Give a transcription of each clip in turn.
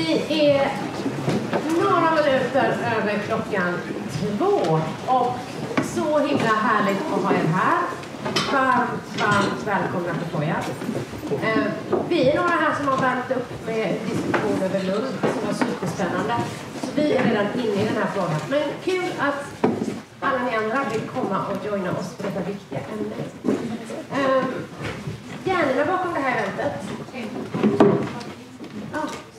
Vi är några minuter över klockan två och så himla härligt att ha er här. Varmt, varmt välkomna till Foja. Eh, vi är några här som har värmt upp med diskussion över Lund som var superspännande. Så vi är redan inne i den här frågan. Men kul att alla ni andra vill komma och joina oss på detta viktiga ämne. Eh, hjärnorna bakom det här eventet. Oh.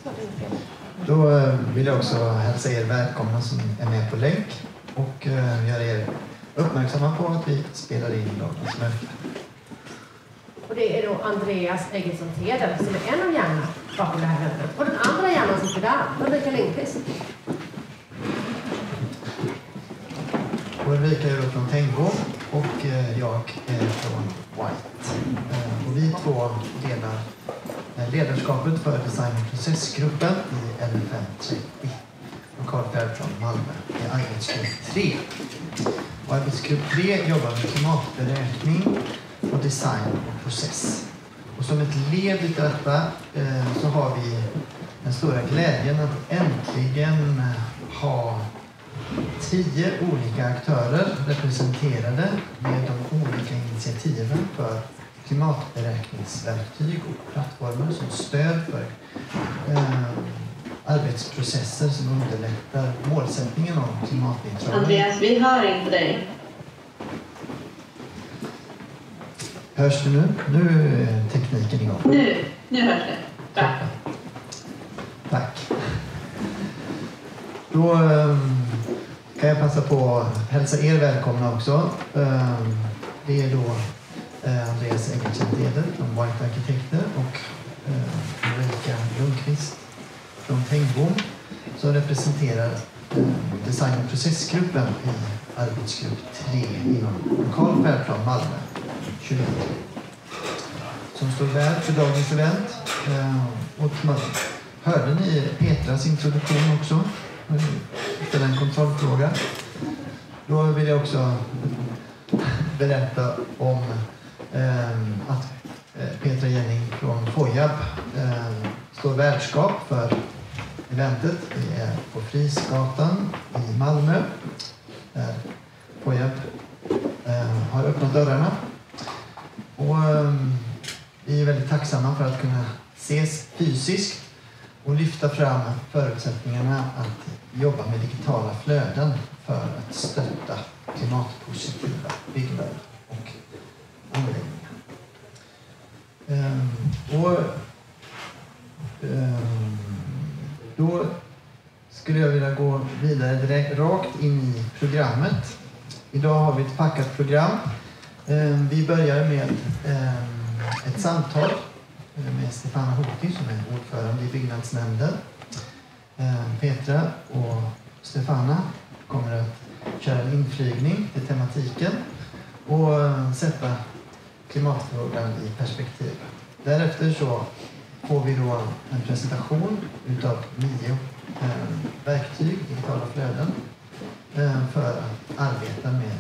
Då eh, vill jag också hälsa er välkomna som är med på länk och eh, göra er uppmärksamma på att vi spelar in dagens möte. Och det är då Andreas Eggesson Teder som är en av hjärnorna bakom det här eventet. Och den andra hjärnan sitter där, Ulrika Lindqvist. Ulrika är då från Tengbom och eh, jag är från White. Eh, och vi två delar ledarskapet för design och processgruppen i L530 lokalfärd från Malmö i arbetsgrupp 3. Och arbetsgrupp 3 jobbar med klimatberäkning och design och process. Och som ett led i detta så har vi den stora glädjen att äntligen ha tio olika aktörer representerade med de olika initiativen för klimatberäkningsverktyg och plattformar som stöd för eh, arbetsprocesser som underlättar målsättningen om klimatneutrala Andreas, vi hör inte dig. Hörs det nu? Nu är tekniken igång. Nu, nu hörs det. Bra. Tack. Då ehm, kan jag passa på att hälsa er välkomna också. Ehm, det är då eh, Andreas Engelsen-Eder från White Arkitekter och eh, Ulrika Lundqvist från Tengbom som representerar eh, design och processgruppen i arbetsgrupp 3 inom lokal färdplan Malmö 21 som står värd för dagens event. Ehm, och hörde ni Petras introduktion också? Ställa en kontrollfråga. Då vill jag också berätta om ehm, eh, att Petra Jenning från Fojab eh, står värdskap för eventet. Vi är på Frisgatan i Malmö där Fojab eh, har öppnat dörrarna. Och, ehm, vi är väldigt tacksamma för att kunna ses fysiskt och lyfta fram förutsättningarna att jobba med digitala flöden för att stötta klimatpositiva byggnader och anläggningar. Ehm, och, ehm, då skulle jag vilja gå vidare direkt, rakt in i programmet. Idag har vi ett packat program. Ehm, Vi börjar med ehm, ett samtal med Stefana Hoti som är ordförande i byggnadsnämnden. Eh, Petra och Stefana kommer att köra en inflygning till tematiken och eh, sätta klimatfrågan i perspektiv. Därefter så får vi då en presentation utav nio eh, verktyg, digitala flöden, för att arbeta med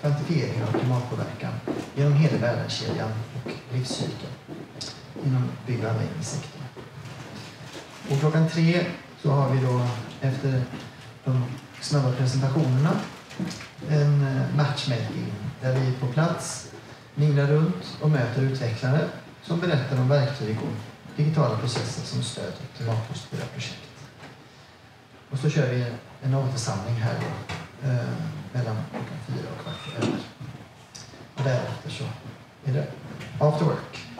kvantifiering av klimatpåverkan genom hela värdekedjan och livscykeln inom bygg och anläggningssektorn. Och klockan tre så har vi då efter de snabba presentationerna en eh, matchmaking där vi på plats minglar runt och möter utvecklare som berättar om verktyg och digitala processer som stöd till klimatpositiva projekt. Och så kör vi en återsamling här då, eh, mellan klockan fyra och kvart över. Och därefter så är det after work.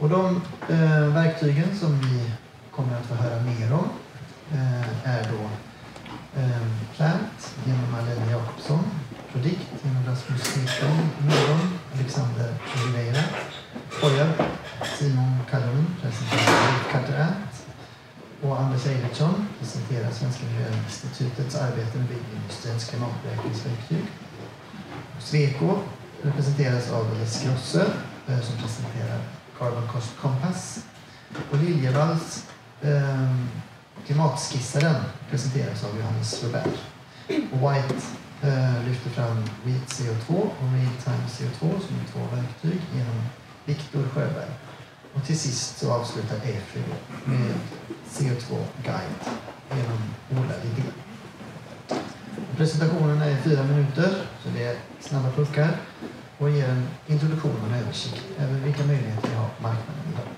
Och de eh, verktygen som vi kommer att få höra mer om eh, är då eh, Plant genom Malene Jakobsson, Prodikt genom Rasmus Nilsson, Noron, Alexander Oliveira, Fojar, Simon Kallun presenterar Carter Ant och Anders Eilertsson presenterar Svenska Miljöinstitutets arbete med byggindustrins klimatberäkningsverktyg. Sweco representeras av Lis Grosse eh, som presenterar Carbon Cost Compass. Och Liljevalchs eh, Klimatskissaren presenteras av Johannes Robert. Och White eh, lyfter fram Wheat CO2 och Real Time CO2 som är två verktyg genom Viktor Sjöberg. Och till sist så avslutar EFRI med CO2-guide genom Ola Lidén. Presentationen är fyra minuter, så det är snabba puckar och ger en introduktion och en översikt över vilka möjligheter vi har på marknaden idag.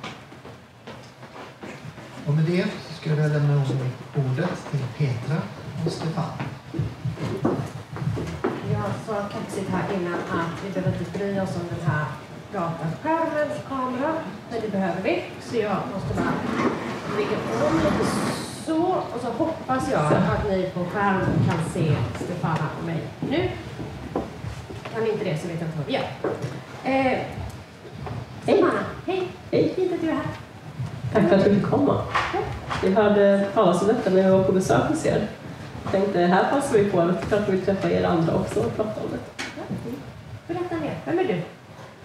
Och med det skulle jag vilja lämna ordet till Petra och Stefan. Jag sa kaxigt här innan att vi behöver inte bry oss om den här dataskärmens kamera, men det behöver vi. Så jag måste bara lägga på lite så och så hoppas jag att ni på skärmen kan se Stefana och mig nu. Kan ni inte det så vet jag inte vad vi gör. Eh, Stefana, hej! Hej. Fint att du är här. Tack för att du fick komma. Vi hörde talas om detta när vi var på besök hos er. Jag tänkte, här passar vi på att klart vi träffa er andra också och prata om det. Berätta mer. Vem är du?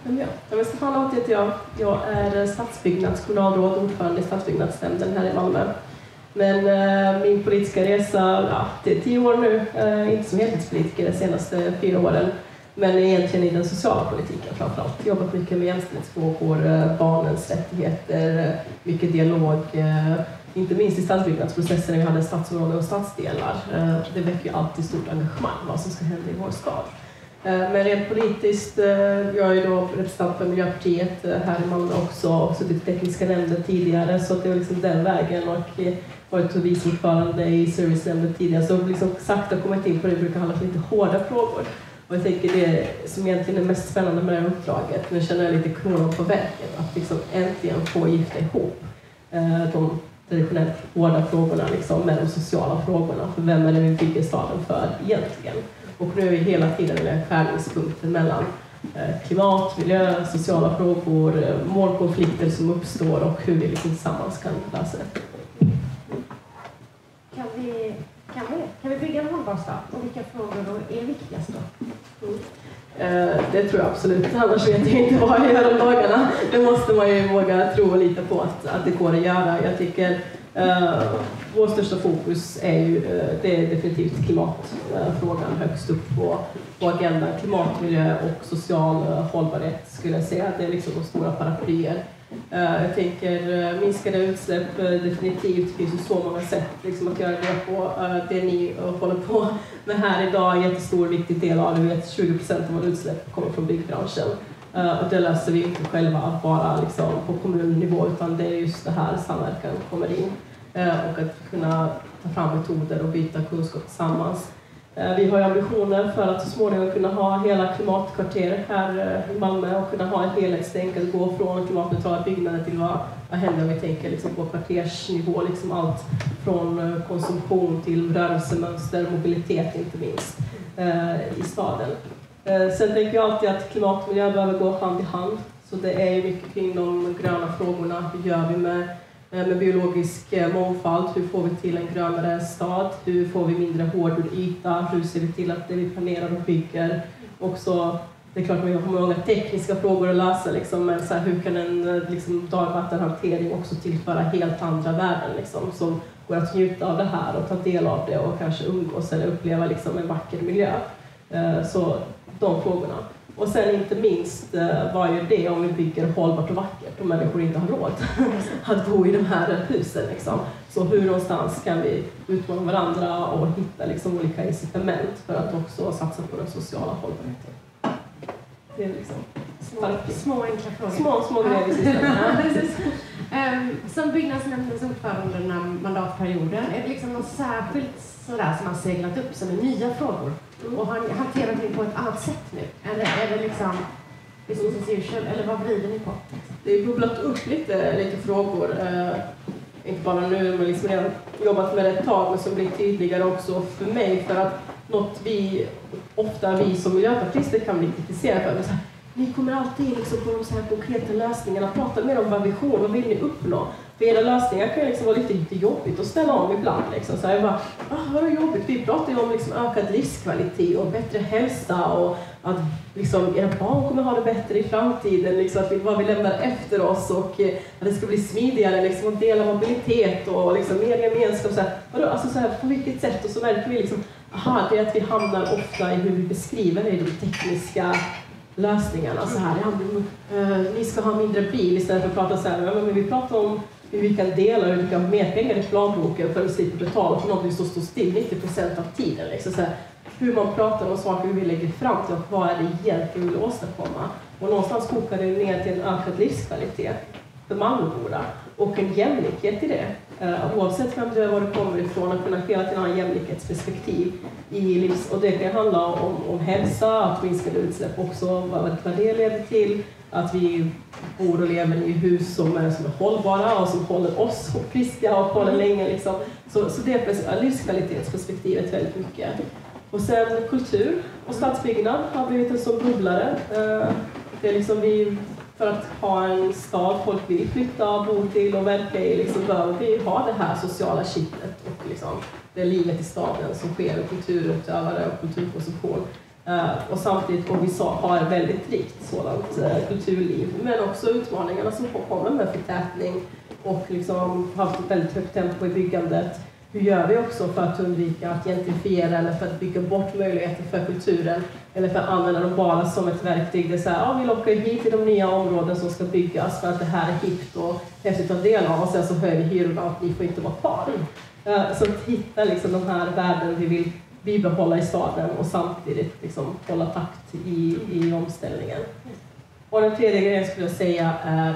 Vem är jag? Ja, men Stefan Holt heter jag. Jag är stadsbyggnadskommunalråd och ordförande i stadsbyggnadsnämnden här i Malmö. Men eh, min politiska resa, ja, det är tio år nu, eh, inte som heltidspolitiker de senaste fyra åren, men egentligen i den sociala politiken framförallt. Jobbat mycket med jämställdhetsfrågor, eh, barnens rättigheter, eh, mycket dialog, eh, inte minst i stadsbyggnadsprocessen när vi hade stadsområden och stadsdelar. Det väcker ju alltid stort engagemang vad som ska hända i vår stad. Men rent politiskt, jag är då representant för Miljöpartiet här i Malmö också och suttit i tekniska nämnden tidigare så det var liksom den vägen och varit vice ordförande i servicenämnden tidigare så liksom sakta kommit in på det brukar handla om lite hårda frågor. Och jag tänker det som egentligen är mest spännande med det här uppdraget, nu känner jag lite kronan på verket, att liksom äntligen få gifta ihop eh, de traditionellt hårda frågorna liksom, med de sociala frågorna. För vem är det vi bygger staden för egentligen? Och nu är vi hela tiden i den skärningspunkten mellan eh, klimat, miljö, sociala frågor, eh, målkonflikter som uppstår och hur vi liksom tillsammans kan lösa det. Kan vi, kan vi, kan vi bygga en hållbar stad? Och vilka frågor då är viktigast då? Eh, det tror jag absolut, annars vet jag inte vad jag gör om dagarna. Det måste man ju våga tro och lita på att, att det går att göra. Jag tycker eh, vår största fokus är ju eh, det är definitivt klimatfrågan högst upp på, på agendan. Klimat, miljö och social eh, hållbarhet skulle jag säga. Det är liksom de stora paraplyer. Eh, jag tänker eh, minskade utsläpp eh, definitivt. Det finns ju så många sätt liksom, att göra det på. Det ni håller på med här idag är en jättestor viktig del av det. Vi vet 20 procent av våra utsläpp kommer från byggbranschen. Och det löser vi inte själva bara liksom, på kommunnivå utan det är just det här samverkan kommer in. Och att kunna ta fram metoder och byta kunskap tillsammans. Eh, vi har ju ambitioner för att så småningom kunna ha hela klimatkvarteret här eh, i Malmö och kunna ha ett helhetstänk, att gå från klimatneutrala byggnader till vad, vad händer om vi tänker liksom på kvartersnivå, liksom allt från eh, konsumtion till rörelsemönster, mobilitet inte minst eh, i staden. Eh, Sen tänker jag alltid att klimat och miljö behöver gå hand i hand, så det är ju mycket kring de gröna frågorna. Hur gör vi med Eh, med biologisk eh, mångfald. Hur får vi till en grönare stad? Hur får vi mindre hårdgjord yta? Hur ser vi till att det vi planerar och bygger också det är klart att vi har många tekniska frågor att lösa, liksom, men så här, hur kan en eh, liksom, dagvattenhantering också tillföra helt andra värden liksom, som går att njuta av det här och ta del av det och kanske umgås eller uppleva liksom, en vacker miljö. Så de frågorna. Och sen inte minst, var vad gör det om vi bygger hållbart och vackert och människor inte har råd att bo i de här husen? Liksom. Så hur någonstans kan vi utmana varandra och hitta liksom, olika incitament för att också satsa på den sociala hållbarheten? Det är liksom Små, små enkla frågor. små, små grejer i systemet. Ja, precis. Ehm, Som byggnadsnämndens ordförande den här mandatperioden, är det liksom något särskilt sådär som har seglat upp som är nya frågor? Och har ni hanterat det på ett annat sätt nu? Eller är det liksom business as usual? Eller vad vrider ni på? Det har bubblat upp lite, lite frågor, eh, inte bara nu, men liksom jag jobbat med det ett tag, men som blir tydligare också för mig. För att något vi, ofta vi som miljöpartister kan bli kritiserade för, ni kommer alltid liksom på de så här konkreta lösningarna, prata mer om vad vision, vad vill ni uppnå? För era lösningar kan ju liksom vara lite, lite jobbigt att ställa om ibland. Liksom. Så här, jag bara, ah, vad är jobbigt? Vi pratar ju om liksom ökad livskvalitet och bättre hälsa och att liksom, era barn kommer ha det bättre i framtiden, liksom, att vi, vad vi lämnar efter oss och eh, att det ska bli smidigare, liksom, att dela mobilitet och liksom, mer gemenskap. Så här, vadå, alltså, så här, på vilket sätt? Och så märker vi liksom, aha, det är att vi hamnar ofta i hur vi beskriver det, i de tekniska lösningarna. Så här, ja, men, eh, ni ska ha mindre bil istället för att prata så här, ja, men vi pratar om hur vi kan dela hur vi kan ha mer pengar i plånboken för att slippa betala för något som står still 90 procent av tiden. Liksom så här, hur man pratar om saker hur vi lägger fram till och vad är det egentligen vi vill åstadkomma. Och någonstans kokar det ner till en ökad livskvalitet för Malmöborna och en jämlikhet i det. Uh, oavsett vem du är, var du kommer ifrån, att kunna hela tiden ha en jämlikhetsperspektiv i livs... Och det kan handla om, om hälsa, att minskade utsläpp också, vad, vad det leder till, att vi bor och lever i hus som är, som är hållbara och som håller oss friska och håller länge. Liksom. Så, så det är livskvalitetsperspektivet väldigt mycket. Och sen kultur och stadsbyggnad har blivit en sån bubblare. Uh, det är liksom vi för att ha en stad folk vill flytta, bo till och verka i liksom, behöver vi ha det här sociala kittet och liksom, det livet i staden som sker med kulturutövare och kulturkonsumtion. Uh, eh, och samtidigt får vi ha ett väldigt rikt sådant uh, kulturliv, men också utmaningarna som kommer med förtätning och liksom haft ett väldigt högt tempo i byggandet hur gör vi också för att undvika att gentrifiera eller för att bygga bort möjligheter för kulturen eller för att använda dem bara som ett verktyg. Det är så här, ja, vi lockar hit till de nya områden som ska byggas för att det här är hippt och häftigt att ta del av och sen så höjer vi hyrorna och ni får inte vara kvar. Uh, så att hitta liksom de här värden vi vill bibehålla i staden och samtidigt liksom hålla takt i, i omställningen. Och den tredje grejen skulle jag säga är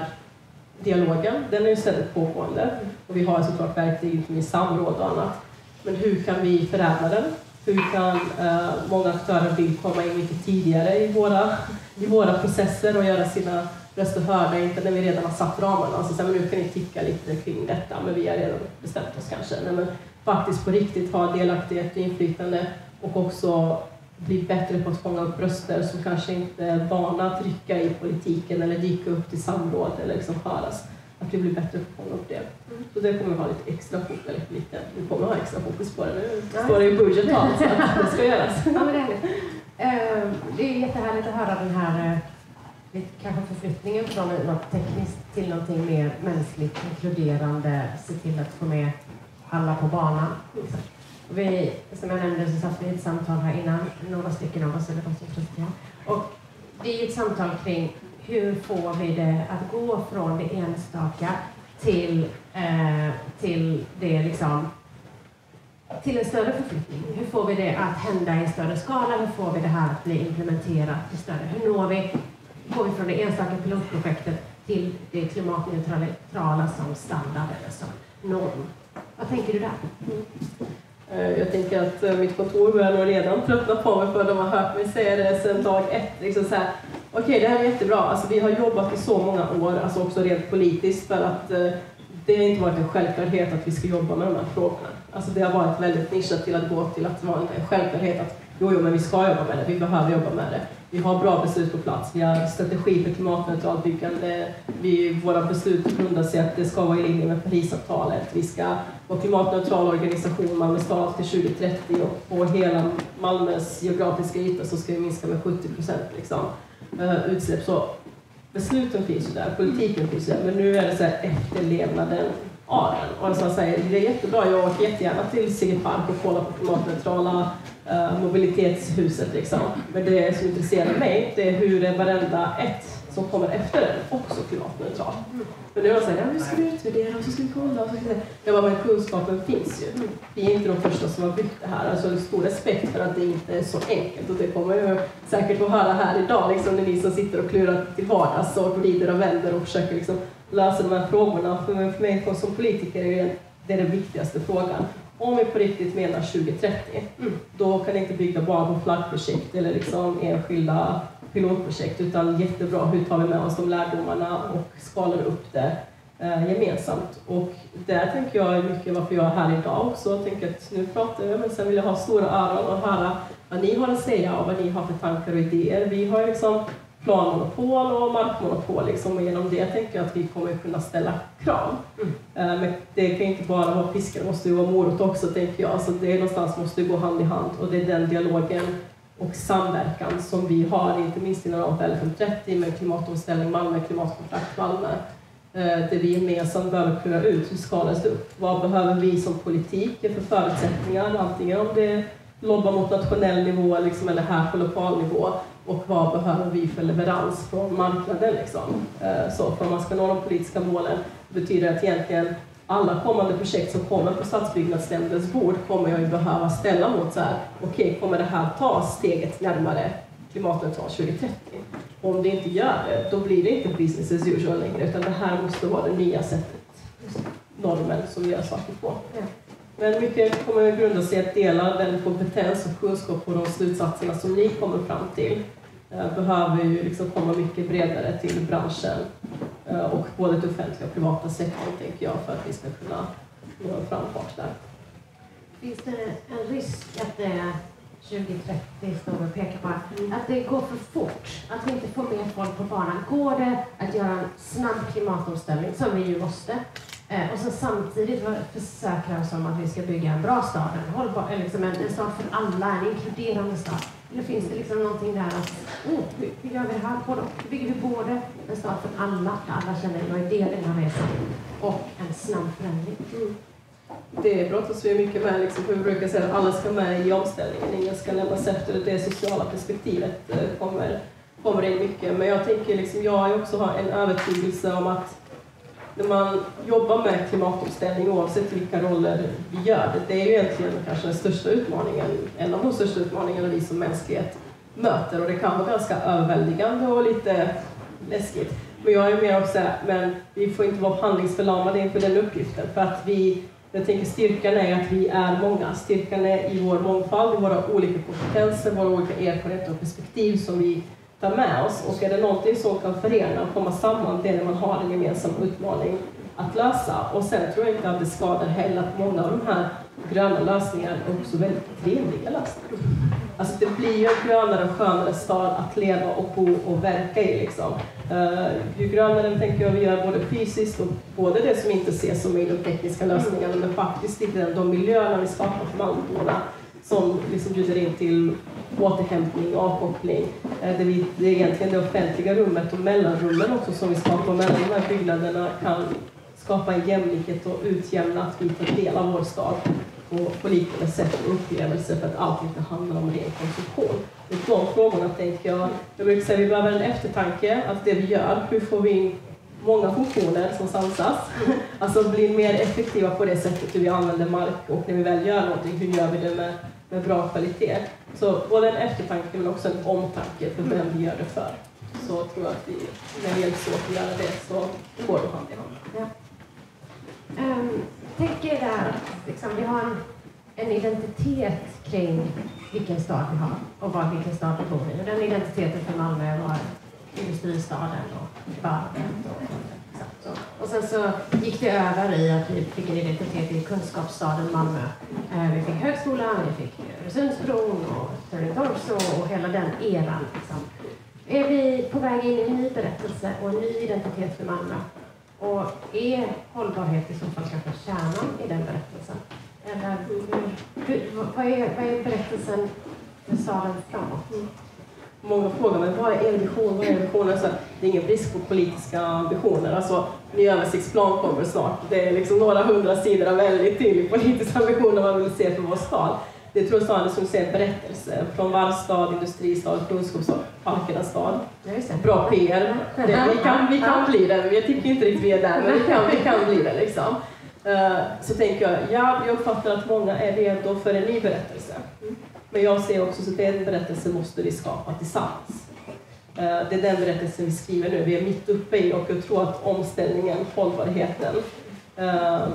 dialogen, den är ju ständigt pågående och vi har såklart verktyg med samråd och annat. Men hur kan vi förädla den? Hur kan eh, många aktörer vill komma in mycket tidigare i våra, i våra processer och göra sina röster hörda, inte när vi redan har satt ramarna. Alltså, så här, men nu kan ni tycka lite kring detta, men vi har redan bestämt oss kanske. Nej, men faktiskt på riktigt ha delaktighet och inflytande och också bli bättre på att fånga upp röster som kanske inte är vana att trycka i politiken eller dyka upp till samråd eller liksom höras. Att vi blir bättre på att fånga upp det. Så det kommer vi ha lite extra fokus, eller lite, vi kommer ha extra fokus på det. Nu står det i budgeten så att det ska göras. Ja, men det, är uh, det är jättehärligt att höra den här uh, kanske förflyttningen från något tekniskt till någonting mer mänskligt, inkluderande, se till att få med alla på banan. Vi, som jag nämnde så satt vi i ett samtal här innan, några stycken av oss, eller de som presenterar. Och det är ett samtal kring hur får vi det att gå från det enstaka till, eh, till det liksom till en större förflyttning. Hur får vi det att hända i större skala? Hur får vi det här att bli implementerat i större? Hur når vi, går vi från det enstaka pilotprojektet till det klimatneutrala som standard eller som norm? Vad tänker du där? Mm. Eh, jag tänker att eh, mitt kontor börjar nog redan tröttna på mig för de har hört mig säga det sedan dag ett. Liksom Okej, okay, det här är jättebra. Alltså, vi har jobbat i så många år, alltså också rent politiskt, för att eh, det har inte varit en självklarhet att vi ska jobba med de här frågorna. Alltså, det har varit väldigt nischat till att gå till att vara en självklarhet att jo, jo, men vi ska jobba med det, vi behöver jobba med det. Vi har bra beslut på plats, vi har strategi för klimatneutralt byggande, vi, våra beslut grundar sig att det ska vara i linje med Parisavtalet, vi ska vara klimatneutral organisation. Malmö stad till 2030 och på hela Malmös geografiska yta så ska vi minska med 70 procent liksom, eh, utsläpp. Så besluten finns ju där, politiken finns ju där, men nu är det så här efterlevnaden av den. Och som jag säger, det är jättebra, jag åker jättegärna till Sigge Park och kollar på klimatneutrala uh, mobilitetshuset. Liksom. Men det som intresserar mig, det är hur är varenda ett som kommer efter den också klimatneutral. Men nu är de såhär, ja, nu ska vi utvärdera och så ska vi kolla. Och så ska vi... Jag bara, men kunskapen finns ju. Vi är inte de första som har byggt det här. Alltså stor respekt för att det inte är så enkelt och det kommer jag säkert få höra här idag, liksom, när ni som sitter och klurar till vardags och vrider och vänder och försöker liksom, lösa de här frågorna. För mig som politiker är det, den viktigaste frågan om vi på riktigt menar 2030, mm. då kan vi inte bygga bara på flaggprojekt eller liksom enskilda pilotprojekt, utan jättebra, hur tar vi med oss de lärdomarna och skalar upp det eh, gemensamt. Och där tänker jag mycket varför jag är här idag också. Jag tänker att nu pratar jag, men sen vill jag ha stora öron och höra vad ni har att säga och vad ni har för tankar och idéer. Vi har liksom planmonopol och markmonopol. Liksom, och genom det tänker jag att vi kommer kunna ställa krav. Mm. Eh, men det kan inte bara vara piska, det måste ju vara morot också tänker jag. Så det är någonstans måste gå hand i hand och det är den dialogen och samverkan som vi har, inte minst inom för L530 med klimatomställning Malmö, klimatkontrakt Malmö. Eh, där vi gemensamt behöver klura ut hur skalas det upp? Vad behöver vi som politik för förutsättningar? Antingen om det lobbar mot nationell nivå liksom, eller här på lokal nivå och vad behöver vi för leverans från marknaden. Liksom. Eh, så för om man ska nå de politiska målen betyder det att egentligen alla kommande projekt som kommer på stadsbyggnadsnämndens bord kommer jag ju behöva ställa mot så här, okej, okay, kommer det här ta steget närmare klimatneutral 2030? Om det inte gör det, då blir det inte business as usual längre, utan det här måste vara det nya sättet, normen som vi gör saker på. Men mycket kommer att grunda sig i att dela den kompetens och kunskap på de slutsatserna som ni kommer fram till behöver ju liksom komma mycket bredare till branschen eh, och både till offentliga och privata sektorn, tänker jag, för att vi ska kunna nå en framfart där. Finns det en risk att det är 2030 står och pekar på att det går för fort, att vi inte får med folk på banan. Går det att göra en snabb klimatomställning, som vi ju måste, Eh, och så samtidigt försäkra oss om att vi ska bygga en bra stad, en hållbar, liksom en, en stad för alla, en inkluderande stad. Eller finns det liksom någonting där att, oh, hur, hur gör vi det här? Både, bygger vi både en stad för alla, där alla känner att de är del i den här resan, och en snabb förändring? Mm. Det brottas vi mycket med, liksom, för vi brukar säga att alla ska med i omställningen, ingen ska lämnas efter. Det sociala perspektivet eh, kommer, kommer in mycket. Men jag tänker, liksom, jag också har en övertygelse om att när man jobbar med klimatomställning, oavsett vilka roller vi gör det, det är ju egentligen kanske den största utmaningen, en av de största utmaningarna vi som mänsklighet möter och det kan vara ganska överväldigande och lite läskigt. Men jag är mer också men vi får inte vara handlingsförlamade inför den uppgiften för att vi jag tänker styrkan är att vi är många. Styrkan är i vår mångfald, i våra olika kompetenser, våra olika erfarenheter och perspektiv som vi ta med oss. Och är det någonting som kan förena och komma samman, det är när man har en gemensam utmaning att lösa. Och sen tror jag inte att det skadar heller att många av de här gröna lösningarna är också väldigt trevliga lösningar. Alltså det blir ju en grönare och skönare stad att leva och bo och verka i. Liksom. Uh, ju grönare tänker jag vi gör både fysiskt och både det som inte ses som möjligt tekniska lösningar men faktiskt i de miljöerna vi skapar för Malmöborna som liksom bjuder in till återhämtning, avkoppling. Eh, vi, det är egentligen det offentliga rummet och mellanrummen också som vi skapar mellan de här byggnaderna kan skapa en jämlikhet och utjämna att vi tar del av vår stad på, på liknande sätt och upplevelser för att allt inte handlar om ren konsumtion. Och de frågorna tänker jag, jag brukar säga att vi behöver en eftertanke, att det vi gör, hur får vi in många funktioner som samsas, alltså blir mer effektiva på det sättet hur vi använder mark och när vi väl gör någonting, hur gör vi det med med bra kvalitet. Så både en eftertanke men också en omtanke för vem vi gör det för. Så tror jag att vi, när vi hjälps åt att göra det så går det hand i hand. Ja. Um, tänk er att liksom, vi har en, en, identitet kring vilken stad vi har och var, vilken stad vi bor i. Och den identiteten för Malmö var industristaden och varvet och och sen så gick det över i att vi fick en identitet i kunskapsstaden Malmö. Eh, vi fick högskolan, vi fick Öresundsbron och Törntorps och hela den eran. Liksom. Är vi på väg in i en ny berättelse och en ny identitet för Malmö? Och är hållbarhet i så fall kanske kärnan i den berättelsen? Eller hur, vad, är, vad är berättelsen för staden framåt? Mm. Mm många frågar mig vad är vision? Vad är vision? Alltså, det är ingen brist på politiska ambitioner. Alltså, ny översiktsplan kommer snart. Det är liksom några hundra sidor av väldigt tydlig politisk ambition man vill se för vår stad. Det tror jag snarare som säger berättelse från varvstad, industristad, kunskapsstad, parkernas stad. Bra PR. Det, vi, kan, vi kan bli det. Jag tycker inte riktigt vi är där, men vi kan, vi kan bli det. Liksom. Uh, så tänker jag, ja, jag uppfattar att många är redo för en ny berättelse. Men jag ser också att den berättelsen måste vi skapa tillsammans. Eh, det är den berättelsen vi skriver nu. Vi är mitt uppe i och jag tror att omställningen, hållbarheten, eh,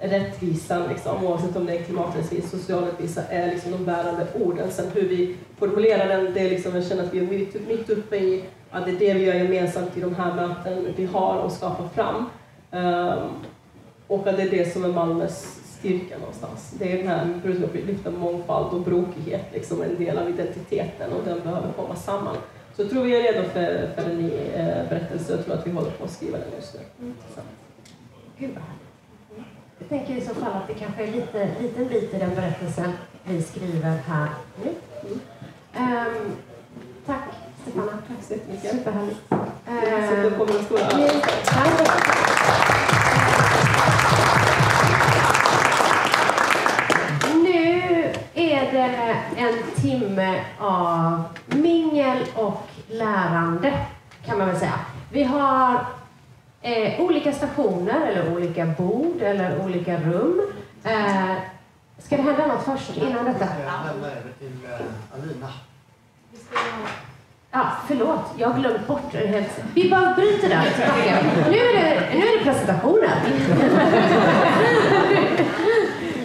rättvisan, liksom, oavsett om det är klimaträttvisa, social rättvisa, är liksom de bärande orden. Sen hur vi formulerar den, det är liksom, jag känner att vi är mitt, mitt uppe i, att det är det vi gör gemensamt i de här möten vi har och skapar fram. Eh, och att det är det som är Malmös styrka någonstans. Det är den här bröllop lyfta mångfald och brokighet, liksom en del av identiteten och den behöver komma samman. Så jag tror vi är redo för, för en ny eh, berättelse. Jag tror att vi håller på att skriva den just nu. Mm. Gud vad Jag tänker i så fall att det kanske är lite, liten bit i den berättelsen vi skriver här nu. Mm. Um, tack Stefana. Tack så jättemycket. Superhärligt. Um, så kommer stora... det en timme av mingel och lärande kan man väl säga. Vi har eh, olika stationer eller olika bord eller olika rum. Eh, ska det hända något först innan detta? Jag lämnar över till eh, Alina. Ja, förlåt. Jag har glömt bort det helt. Vi bara bryter där. Nu är det, nu är det presentationen.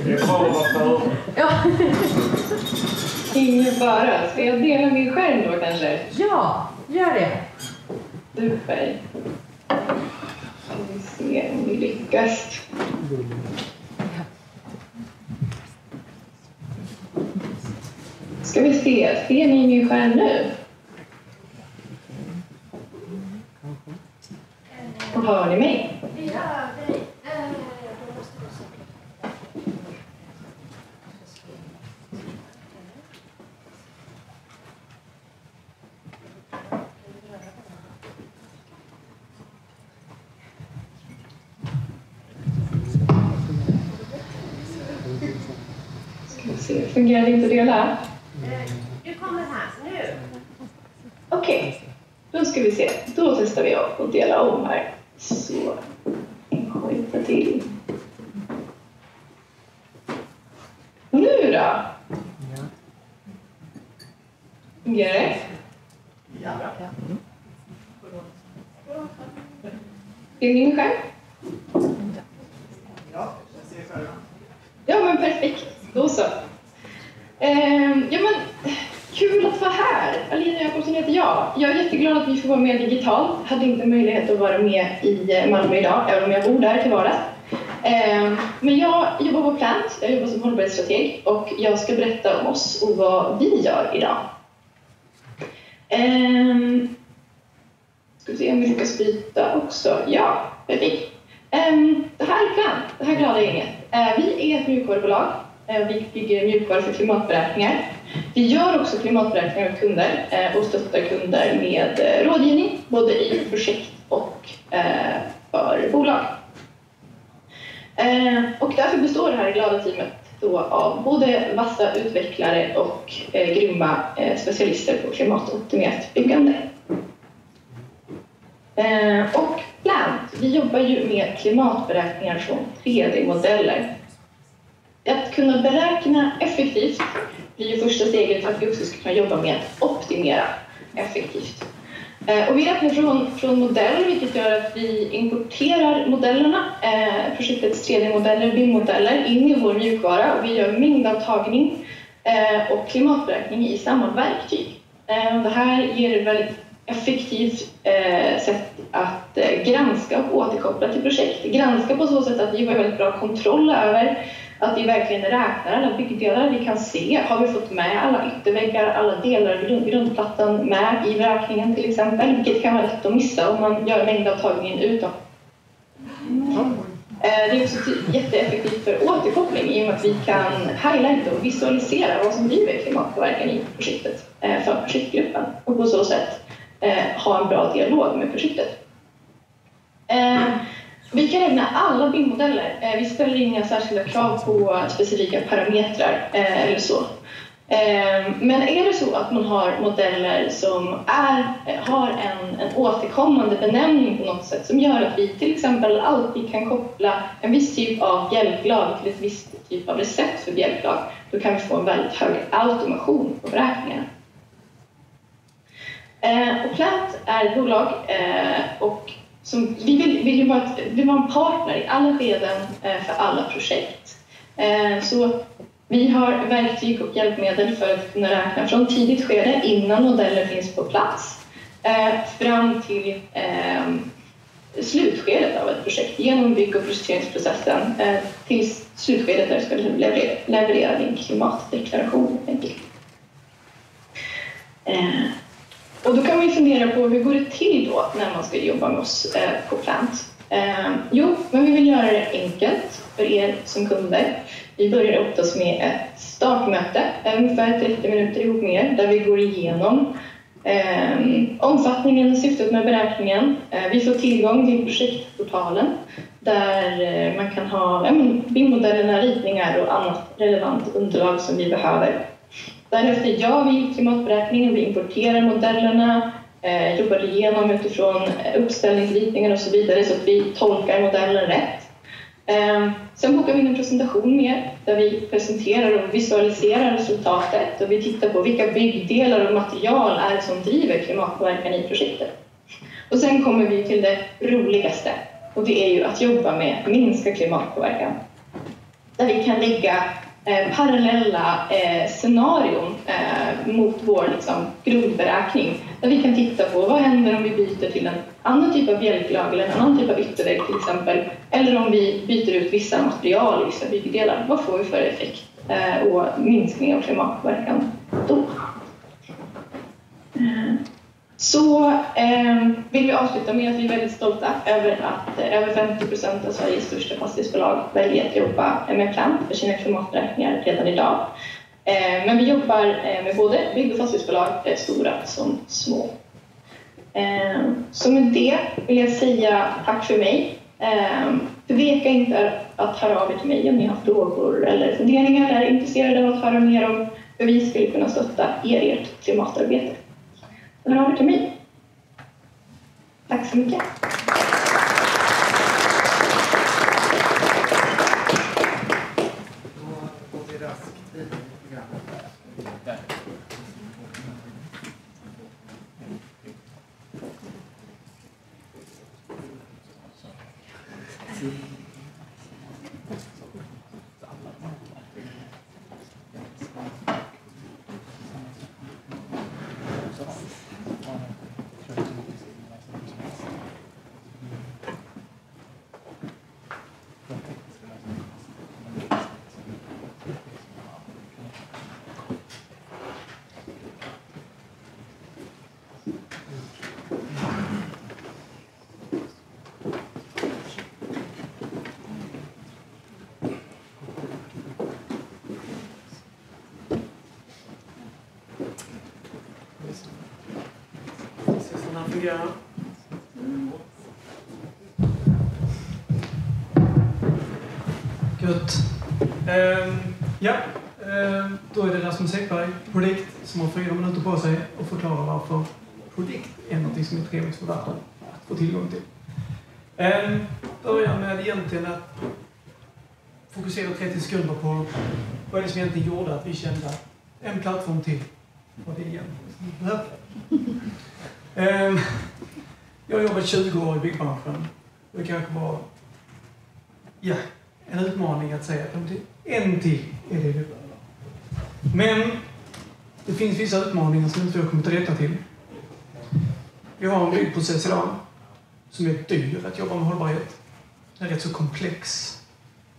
Det är bra att vara. Ja. Ingen fara. Ska jag dela min skärm då kanske? ja, gör det. Super. Ska vi se om vi lyckas. Ska vi se, ser ni min skärm nu? Och hör ni mig? Ska vi se, fungerar det inte dela? Du kommer här nu. Okej, då ska vi se. Då testar vi att dela om här. Så, skjuta till. Nu då? Fungerar det? Ser ni min skärm? Ja, jag ser själv. Ja, men perfekt. Då så. Ehm, ja, men kul att vara här. Alina Jakobsson heter jag. Jag är jätteglad att vi får vara med digitalt. Hade inte möjlighet att vara med i Malmö idag, även om jag bor där till vardags. Ehm, men jag jobbar på Plant, jag jobbar som hållbarhetsstrateg och jag ska berätta om oss och vad vi gör idag. Ehm, ska vi se om vi lyckas byta också. Ja, perfekt. Ehm, det här är Plant, det här glada gänget. Vi är ett mjukvarubolag. Vi bygger mjukvara för klimatberäkningar. Vi gör också klimatberäkningar av kunder och stöttar kunder med eh, rådgivning både i projekt och eh, för bolag. Eh, och därför består det här glada teamet då av både vassa utvecklare och eh, grymma eh, specialister på klimatoptimerat byggande. Eh, och Plant, vi jobbar ju med klimatberäkningar från 3D-modeller. Att kunna beräkna effektivt blir ju första steget för att vi också ska kunna jobba med att optimera effektivt. Eh, och vi räknar från, från modell, vilket gör att vi importerar modellerna, eh, projektets 3D-modeller, BIM-modeller, in i vår mjukvara och vi gör mängdavtagning eh, och klimatberäkning i samma verktyg. Eh, det här ger ett väldigt effektivt eh, sätt att eh, granska och återkoppla till projekt. Granska på så sätt att vi har väldigt bra kontroll över att vi verkligen räknar alla byggdelar. Vi kan se, har vi fått med alla ytterväggar, alla delar av grund, grundplattan med i beräkningen till exempel, vilket kan vara lätt att missa om man gör mängdavtagningen utan. Eh, Det är också jätteeffektivt för återkoppling i och med att vi kan highlighta och visualisera vad som driver klimatpåverkan i projektet eh, för projektgruppen och på så sätt eh, ha en bra dialog med projektet. Vi kan räkna alla BIM-modeller. Eh, Vi ställer inga särskilda krav på specifika parametrar eh, eller så. Eh, men är det så att man har modeller som är, eh, har en, en återkommande benämning på något sätt som gör att vi till exempel alltid kan koppla en viss typ av bjälklag till ett visst typ av recept för bjälklag, då kan vi få en väldigt hög automation på beräkningarna. Eh, och Plant är ett bolag och som, vi vill, vill ju vara, ett, vill vara en partner i alla skeden eh, för alla projekt. Eh, så vi har verktyg och hjälpmedel för att kunna räkna från tidigt skede innan modeller finns på plats eh, fram till eh, slutskedet av ett projekt genom bygg och projekteringsprocessen eh, till slutskedet där du ska leverera, leverera din klimatdeklaration. helt enkelt. Eh, och då kan vi fundera på hur går det till då när man ska jobba med oss eh, på Plant? Eh, jo, men vi vill göra det enkelt för er som kunder. Vi börjar oftast med ett startmöte, eh, ungefär 30 minuter ihop med er, där vi går igenom eh, omfattningen och syftet med beräkningen. Eh, vi får tillgång till projektportalen där eh, man kan ha eh, BIM-modellerna, ritningar och annat relevant underlag som vi behöver. Därefter gör vi klimatberäkningen, vi importerar modellerna, eh, jobbar igenom utifrån eh, uppställningsritningar och så vidare så att vi tolkar modellen rätt. Eh, sen bokar vi in en presentation med där vi presenterar och visualiserar resultatet och vi tittar på vilka byggdelar och material är det som driver klimatpåverkan i projektet. Och sen kommer vi till det roligaste och det är ju att jobba med minska klimatpåverkan. Där vi kan lägga eh, parallella eh, scenarion eh, mot vår liksom, grundberäkning. Där vi kan titta på vad händer om vi byter till en annan typ av bjälklag eller en annan typ av yttervägg till exempel. Eller om vi byter ut vissa material vissa byggdelar. Vad får vi för effekt eh, och minskning av klimatpåverkan då? Eh, så eh, vill vi avsluta med att vi är väldigt stolta över att eh, över 50 procent av Sveriges största fastighetsbolag väljer att jobba med plant för sina klimatberäkningar redan idag. Eh, men vi jobbar eh, med både bygg och fastighetsbolag, eh, stora som små. Eh, så med det vill jag säga tack för mig. Ehm, Tveka inte att höra av er till mig om ni har frågor eller funderingar eller är intresserade av att höra mer om hur vi skulle kunna stötta er i ert klimatarbete. Hör av er till mig. Tack så mycket. Då går vi raskt vidare i programmet. Se så den fungerar. Gött. Ehm, ja, ehm, då är det Rasmus Ekberg, Prodikt, som har fyra minuter på sig att förklara varför Prodikt är något att få tillgång till. Ehm, börjar med egentligen att fokusera 30 sekunder på vad det som egentligen gjorde att vi kände att en plattform till var det egentligen behövde. Ehm, jag har jobbat 20 år i byggbranschen. Det kanske var ja, en utmaning att säga att en till är det vi behöver. Men det finns vissa utmaningar som inte vi har kommit till rätta till. Vi har en byggprocess idag som är dyr att jobba med hållbarhet. Den är rätt så komplex.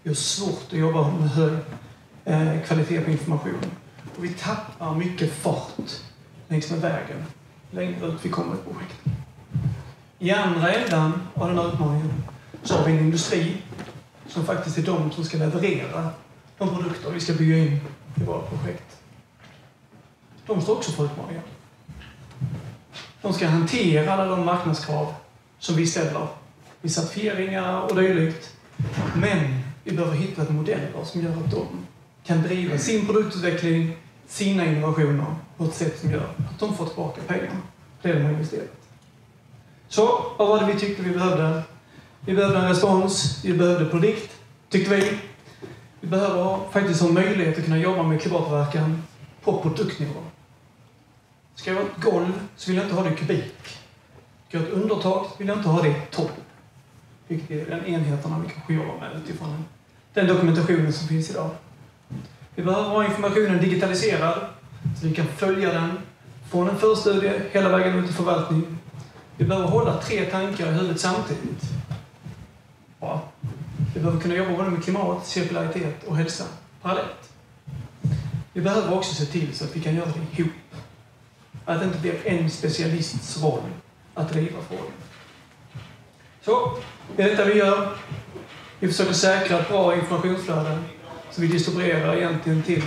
Vi har svårt att jobba med hög eh, kvalitet på information. Och vi tappar mycket fart längs med vägen längre ut vi kommer i projektet. I andra ändan av den här utmaningen så har vi en industri som faktiskt är de som ska leverera de produkter vi ska bygga in i våra projekt. De står också för utmaningar. De ska hantera alla de marknadskrav som vi ställer vid certifieringar och dylikt. Men vi behöver hitta modeller som gör att de kan driva sin produktutveckling, sina innovationer på ett sätt som gör att de får tillbaka pengarna det de har investerat. Så, vad var det vi tyckte vi behövde? Vi behövde en respons, vi behövde produkt, tyckte vi. Vi behöver faktiskt ha möjlighet att kunna jobba med klimatpåverkan på produktnivå. Ska jag ha ett golv så vill jag inte ha det i kubik. Ska jag ha ett undertak så vill jag inte ha det i topp. Vilket är den enheterna vi kanske jobbar med utifrån den dokumentationen som finns idag. Vi behöver ha informationen digitaliserad så vi kan följa den från en förstudie hela vägen ut till förvaltning. Vi behöver hålla tre tankar i huvudet samtidigt. Ja. Vi behöver kunna jobba både med klimat, cirkularitet och hälsa parallellt. Vi behöver också se till så att vi kan göra det ihop. Att det inte blir en specialists roll att driva frågan. Så, det är detta vi gör. Vi försöker säkra ett bra informationsflöde som vi distribuerar egentligen till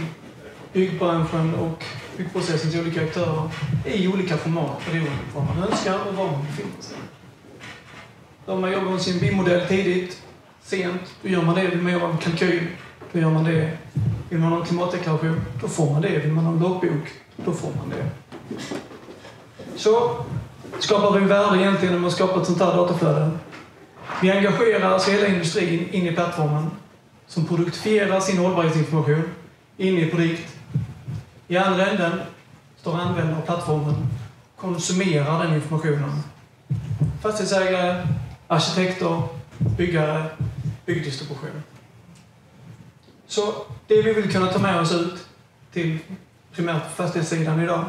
byggbranschen och byggprocessens olika aktörer i olika format beroende på vad man önskar och var man befinner sig. Om man jobbar med sin BIM-modell tidigt, sent, då gör man det. Vill man jobba med kalkyl, då gör man det Vill man ha en klimatdeklaration, då får man det. Vill man ha en loggbok, då får man det. Så skapar vi värde egentligen när man skapar ett sånt här dataflöde. Vi engagerar alltså hela industrin in i plattformen som produktifierar sin hållbarhetsinformation in i produkt. I andra änden står användare av plattformen och konsumerar den informationen. Fastighetsägare, arkitekter, byggare, byggdistribution. Så det vi vill kunna ta med oss ut till primärt fastighetssidan idag,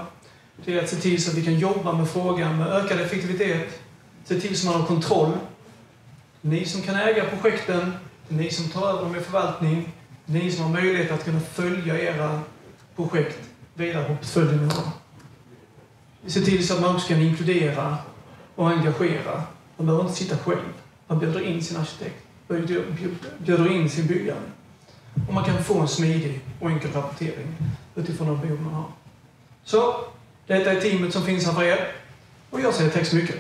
det är att se till så att vi kan jobba med frågan med ökad effektivitet, se till så man har kontroll. Ni som kan äga projekten, ni som tar över dem i förvaltning, ni som har möjlighet att kunna följa era projekt vidare på portföljnivå. Se till så att man också kan inkludera och engagera. Man behöver inte sitta själv. Man bjuder in sin arkitekt, bjuder in sin byggare. Och man kan få en smidig och enkel rapportering utifrån de behov man har. Så, detta är teamet som finns här för er. Och jag säger tack så mycket.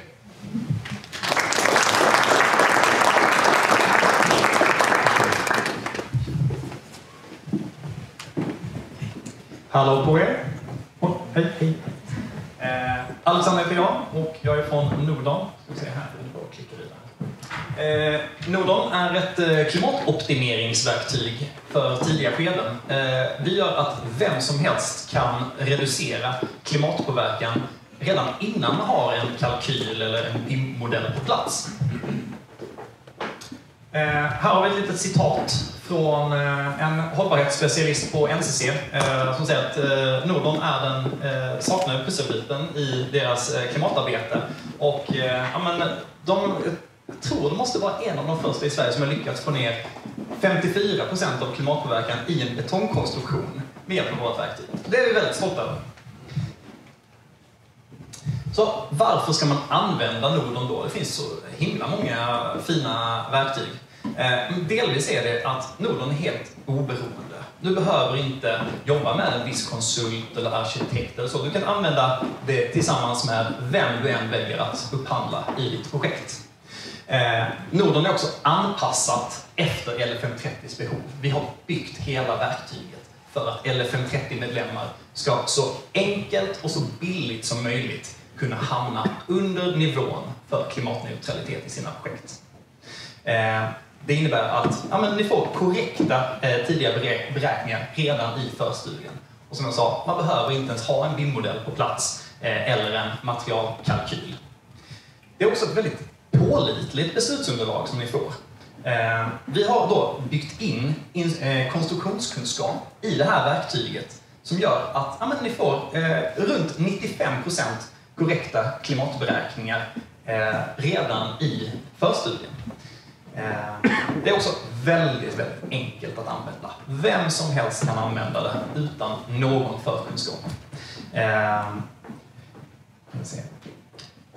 Hallå på er! Oh, hej, hej. Eh, Alexander heter jag och jag är från Nordon. Ska vi se här, det bara klicka vidare. Eh, Nordon är ett eh, klimatoptimeringsverktyg för tidiga skeden. Eh, vi gör att vem som helst kan reducera klimatpåverkan redan innan man har en kalkyl eller en BIM-modell på plats. Eh, här har vi ett litet citat från eh, en hållbarhetsspecialist på NCC som säger att Nordon är den saknade pusselbiten i deras klimatarbete. Och ja, men, de, jag tror det måste vara en av de första i Sverige som har lyckats få ner 54 procent av klimatpåverkan i en betongkonstruktion med hjälp av vårt verktyg. Det är vi väldigt stolta över. Så varför ska man använda Nordon då? Det finns så himla många fina verktyg. Eh, delvis är det att Nordon är helt oberoende. Du behöver inte jobba med en viss konsult eller arkitekt eller så. Du kan använda det tillsammans med vem du än väljer att upphandla i ditt projekt. Eh, är också anpassat efter LFM30s behov. Vi har byggt hela verktyget för att LFM30-medlemmar ska så enkelt och så billigt som möjligt kunna hamna under nivån för klimatneutralitet i sina projekt. Eh, det innebär att ja, men ni får korrekta eh, tidiga beräkningar redan i förstudien. Och som jag sa, man behöver inte ens ha en BIM-modell på plats eh, eller en materialkalkyl. Det är också ett väldigt pålitligt beslutsunderlag som ni får. Eh, vi har då byggt in, eh, konstruktionskunskap i det här verktyget som gör att ja, men ni får eh, runt 95% korrekta klimatberäkningar eh, redan i förstudien. Eh, det är också väldigt, väldigt enkelt att använda. Vem som helst kan använda det utan någon förkunskap. Eh,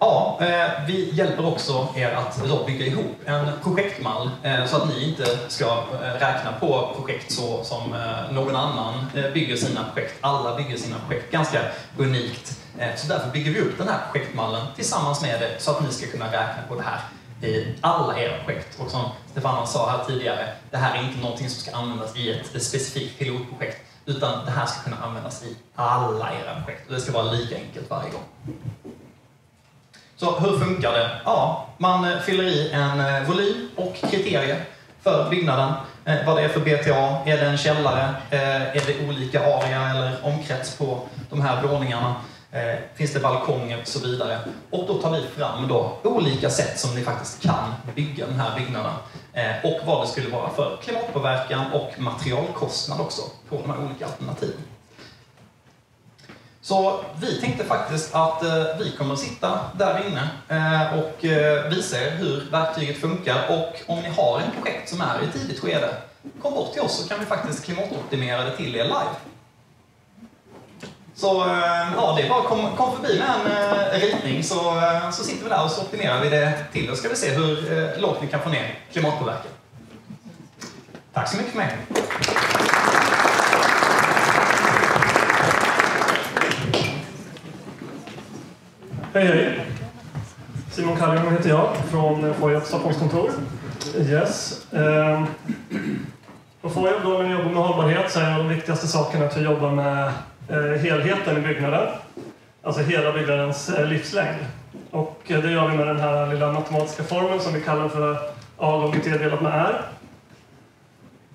Ja, eh, vi hjälper också er att bygga ihop en projektmall eh, så att ni inte ska eh, räkna på projekt så som någon annan bygger sina projekt. Alla bygger sina projekt ganska unikt. Så därför bygger vi upp den här projektmallen tillsammans med er så att ni ska kunna räkna på det här i alla era projekt. Och som Stefan sa här tidigare, det här är inte någonting som ska användas i ett specifikt pilotprojekt, utan det här ska kunna användas i alla era projekt. Och det ska vara lika enkelt varje gång. Så hur funkar det? Ja, man eh, fyller i en eh, volym och kriterier för byggnaden. Eh, vad det är för BTA, är det en källare, är det olika area eller omkrets på de här våningarna? Finns det balkonger och så vidare. Och då tar vi fram då olika sätt som ni faktiskt kan bygga den här byggnaden. Och vad det skulle vara för klimatpåverkan och materialkostnad också på de här olika alternativen. Så vi tänkte faktiskt att eh, vi kommer att sitta där inne eh, och eh, visa er hur verktyget funkar och om ni har ett projekt som är i ett tidigt skede, kom bort till oss så kan vi faktiskt klimatoptimera det till er live. Så ja, det är bara kom, kom förbi med en ritning så, så sitter vi där och så optimerar vi det till. Då ska vi se hur lågt vi kan få ner klimatpåverkan. Tack så mycket för mig. Hej hej! Simon Karjom heter jag från Foyat Stockholmskontor. Yes. Eh, vad FOIA, när vi jobbar med hållbarhet, så är en av de viktigaste sakerna att vi jobbar med eh, helheten i byggnaden. Alltså hela byggnadens eh, livslängd. Och eh, det gör vi med den här lilla matematiska formeln som vi kallar för A gånger T delat med R.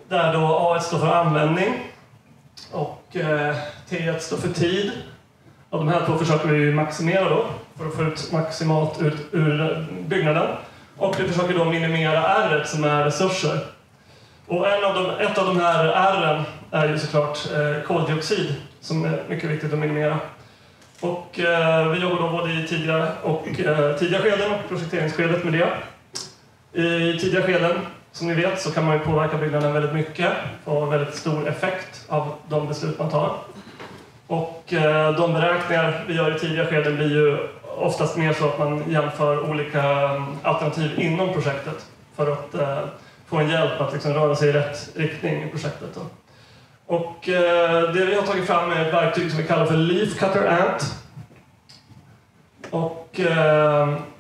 Där då A står för användning och eh, T står för tid. Och de här två försöker vi maximera då för att få ut maximalt ut ur eh, byggnaden. Och vi försöker då minimera R som är resurser. Och en av de, ett av de här R är ju såklart eh, koldioxid som är mycket viktigt att minimera. Och eh, vi jobbar då både i tidiga, och, eh, tidiga skeden och projekteringsskedet med det. I tidiga skeden, som ni vet, så kan man ju påverka byggnaden väldigt mycket och ha väldigt stor effekt av de beslut man tar. Och eh, de beräkningar vi gör i tidiga skeden blir ju oftast mer så att man jämför olika mm, alternativ inom projektet för att eh, få en hjälp att liksom röra sig i rätt riktning i projektet. Då. Och eh, det vi har tagit fram är ett verktyg som vi kallar för Leaf Cutter Ant. Och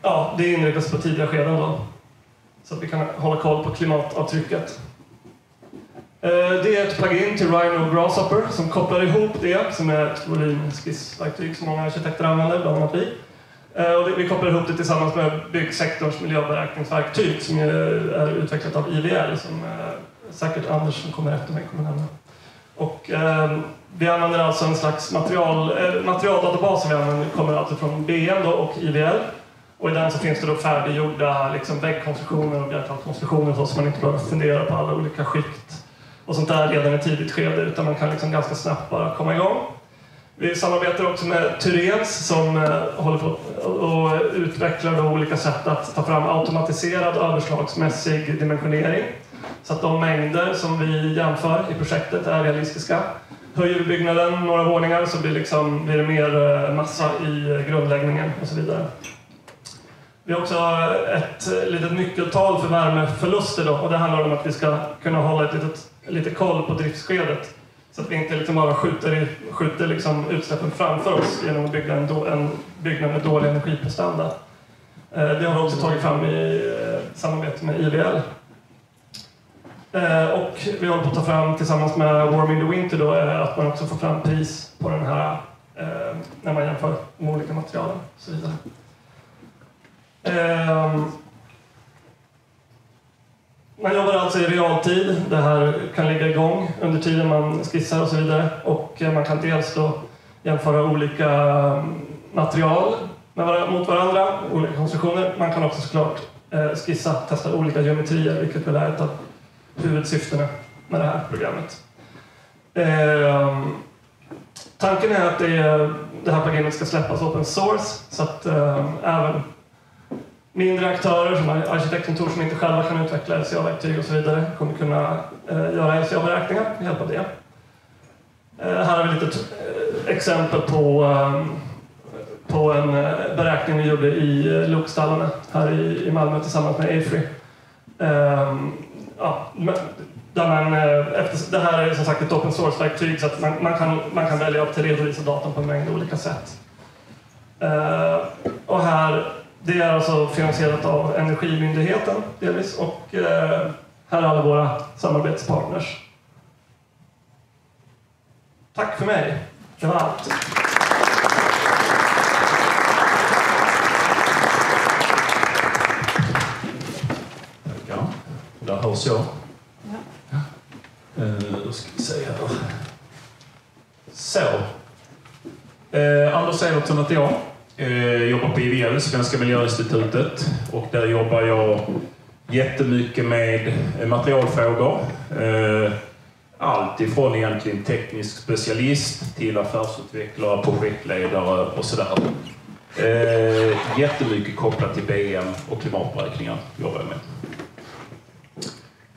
ja, det inriktas på tidiga skeden då. Så att vi kan hålla koll på klimatavtrycket. Eh, det är ett plugin till Rhino Grasshopper som kopplar ihop det, som är ett volymskissverktyg som många arkitekter använder, bland annat vi. Eh, och vi kopplar ihop det tillsammans med byggsektorns miljöberäkningsverktyg som är utvecklat av IVL, som eh, säkert Anders som kommer efter mig kommer nämna. Och, eh, vi använder alltså en slags material, eh, materialdatabas som vi använder kommer alltså från BM då och IVL. Och i den så finns det då färdiggjorda liksom, väggkonstruktioner och bjälklagskonstruktioner så att man inte behöver fundera på alla olika skikt och sånt där redan i tidigt skede utan man kan liksom ganska snabbt bara komma igång. Vi samarbetar också med Tyrens som eh, håller på och utvecklar olika sätt att ta fram automatiserad överslagsmässig dimensionering så att de mängder som vi jämför i projektet är realistiska. Höjer vi byggnaden några våningar så blir, liksom, blir det mer eh, massa i grundläggningen och så vidare. Vi har också ett litet nyckeltal för värmeförluster då, och det handlar om att vi ska kunna hålla ett litet, lite koll på driftsskedet så att vi inte liksom bara skjuter, i, skjuter liksom utsläppen framför oss genom att bygga en, då, en byggnad med dålig energiprestanda. Eh, det har vi också tagit fram i eh, samarbete med IVL. Eh, och vi håller på att ta fram tillsammans med Warming the Winter då, att man också får fram pris på den här när man jämför de olika materialen och så vidare. Ehm, man jobbar alltså i realtid. Det här kan ligga igång under tiden man skissar och så vidare. Och eh, man kan dels då jämföra olika mm, material mot varandra, olika konstruktioner. Man kan också såklart eh, skissa, testa olika geometrier, vilket väl är ett av huvudsyftena med det här programmet. Eh, tanken är att det, det här programmet ska släppas open source så att eh, även mindre aktörer som arkitektkontor som inte själva kan utveckla LCA-verktyg och så vidare kommer kunna eh, göra LCA-beräkningar med hjälp av det. Eh, här har vi lite eh, exempel på, ehm, på en eh, beräkning vi gjorde i eh, lokstallarna här i, i Malmö tillsammans med AFRY. Ehm, ja, där man, eh, efter, det här är som sagt ett open source-verktyg så att man, man, kan, man kan välja att redovisa datan på en mängd olika sätt. Uh, och här, det är alltså finansierat av Energimyndigheten delvis och uh, här är alla våra samarbetspartners. Tack för mig. Det var allt. Där hörs jag. Ja. Uh, då ska vi se här. Så. Uh, Anders Evertsson heter jag. Eh, jag jobbar på IVL, Svenska Miljöinstitutet. Och där jobbar jag jättemycket med eh, materialfrågor. Eh, allt ifrån egentligen teknisk specialist till affärsutvecklare, projektledare och sådär. Uh, jättemycket kopplat till BM och klimatberäkningar jobbar jag med.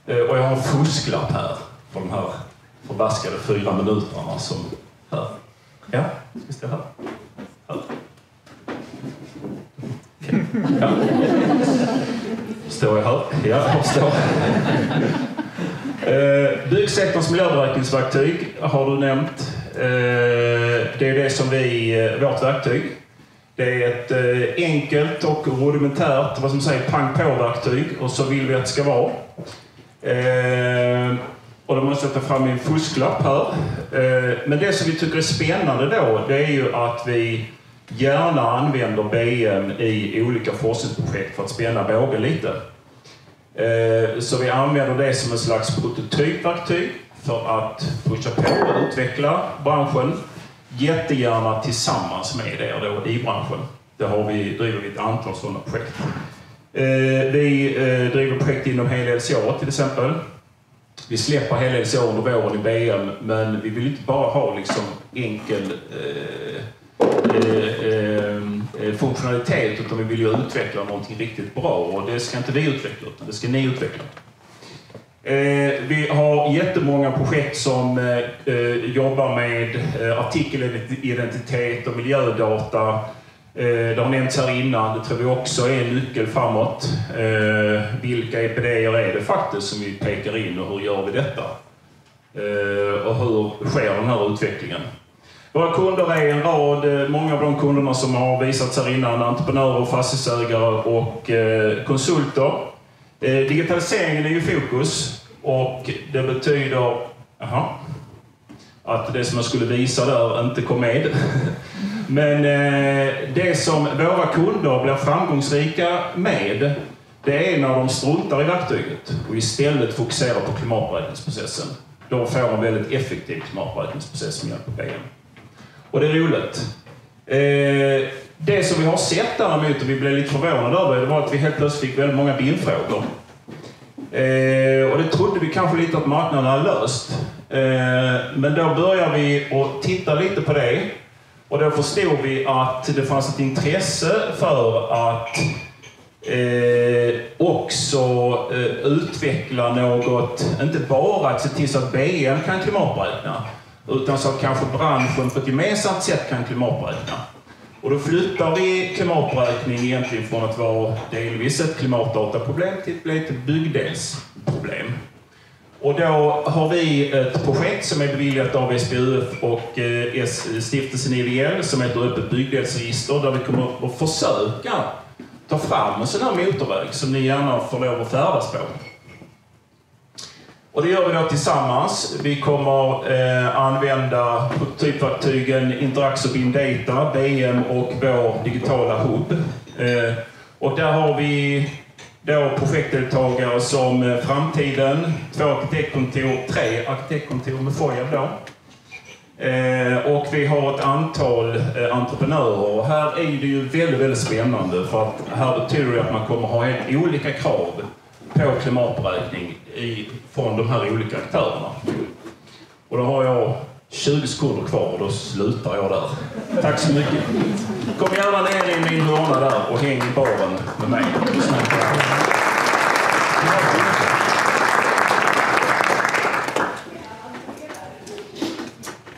Eh, och jag har en fusklapp här för de här förbaskade fyra minuterna som... Här. Ja, ska stå? Här. Ja. Står jag här? Ja, jag står. Eh, byggsektorns miljöberäkningsverktyg har du nämnt. Eh, det är det som vi, eh, vårt verktyg. Det är ett eh, enkelt och rudimentärt, vad som säger, pang på-verktyg och så vill vi att det ska vara. Eh, och då måste jag ta fram min fusklapp här. Eh, Men det som vi tycker är spännande då, det är ju att vi gärna använder BM i olika forskningsprojekt för att spänna bågen lite. Eh, så vi använder det som en slags prototypverktyg för att pusha på och utveckla branschen. Jättegärna tillsammans med er då i branschen. Det har vi, driver vi ett antal sådana projekt. Eh, vi eh, driver projekt inom hela LCA till exempel. Vi släpper hela LCA under våren i BM, men vi vill inte bara ha liksom enkel eh, Eh, eh, funktionalitet, utan vi vill ju utveckla någonting riktigt bra. Och det ska inte vi utveckla, utan det ska ni utveckla. Eh, vi har jättemånga projekt som jobbar med artikelidentitet och miljödata. Det har nämnts här innan, det tror vi också är en nyckel framåt. Vilka EPDer är det faktiskt som vi pekar in och hur gör vi detta? Och hur sker den här utvecklingen? Våra kunder är en rad, eh, många av de kunderna som har visats här innan, entreprenörer, fastighetsägare och eh, konsulter. Eh, digitaliseringen är ju fokus och det betyder aha, att det som jag skulle visa där inte kom med. Men det som våra kunder blir framgångsrika med, det är när de struntar i verktyget och istället fokuserar på klimatberäkningsprocessen. Då får man en väldigt effektiv klimatberäkningsprocess med hjälp av BM. Och det är roligt. Eh, det som vi har sett däremot, och vi blev lite förvånade över, det var att vi helt plötsligt fick väldigt många bilfrågor. Eh, och det trodde vi kanske lite att marknaden hade löst. Eh, men då började vi att titta lite på det. Och då förstod vi att det fanns ett intresse för att eh, också eh, utveckla något, inte bara att se till så att BM kan klimatberäkna, utan så att kanske branschen på ett gemensamt sätt kan klimatberäkna. Och då flyttar vi klimatberäkning egentligen från att vara delvis ett klimatdataproblem till att bli ett byggdelsproblem. Och då har vi ett projekt som är beviljat av SBUF och eh, stiftelsen IVL som heter Öppet byggdelsregister där vi kommer att försöka ta fram en sån här motorväg som ni gärna får lov att färdas på. Och det gör vi då tillsammans. Vi kommer eh, använda prototypverktygen Interax och BIM-Data, BM och vår digitala hub. Eh, och där har vi då projektdeltagare som eh, Framtiden, två arkitektkontor, tre arkitektkontor med FOIAB då. Eh, och vi har ett antal eh, entreprenörer. Och här är det ju väldigt, väldigt spännande för att här betyder det att man kommer ha helt olika krav på klimatberäkning i, från de här olika aktörerna. Och då har jag 20 sekunder kvar och då slutar jag där. Tack så mycket. Kom gärna ner i min hörna där och häng i baren med mig.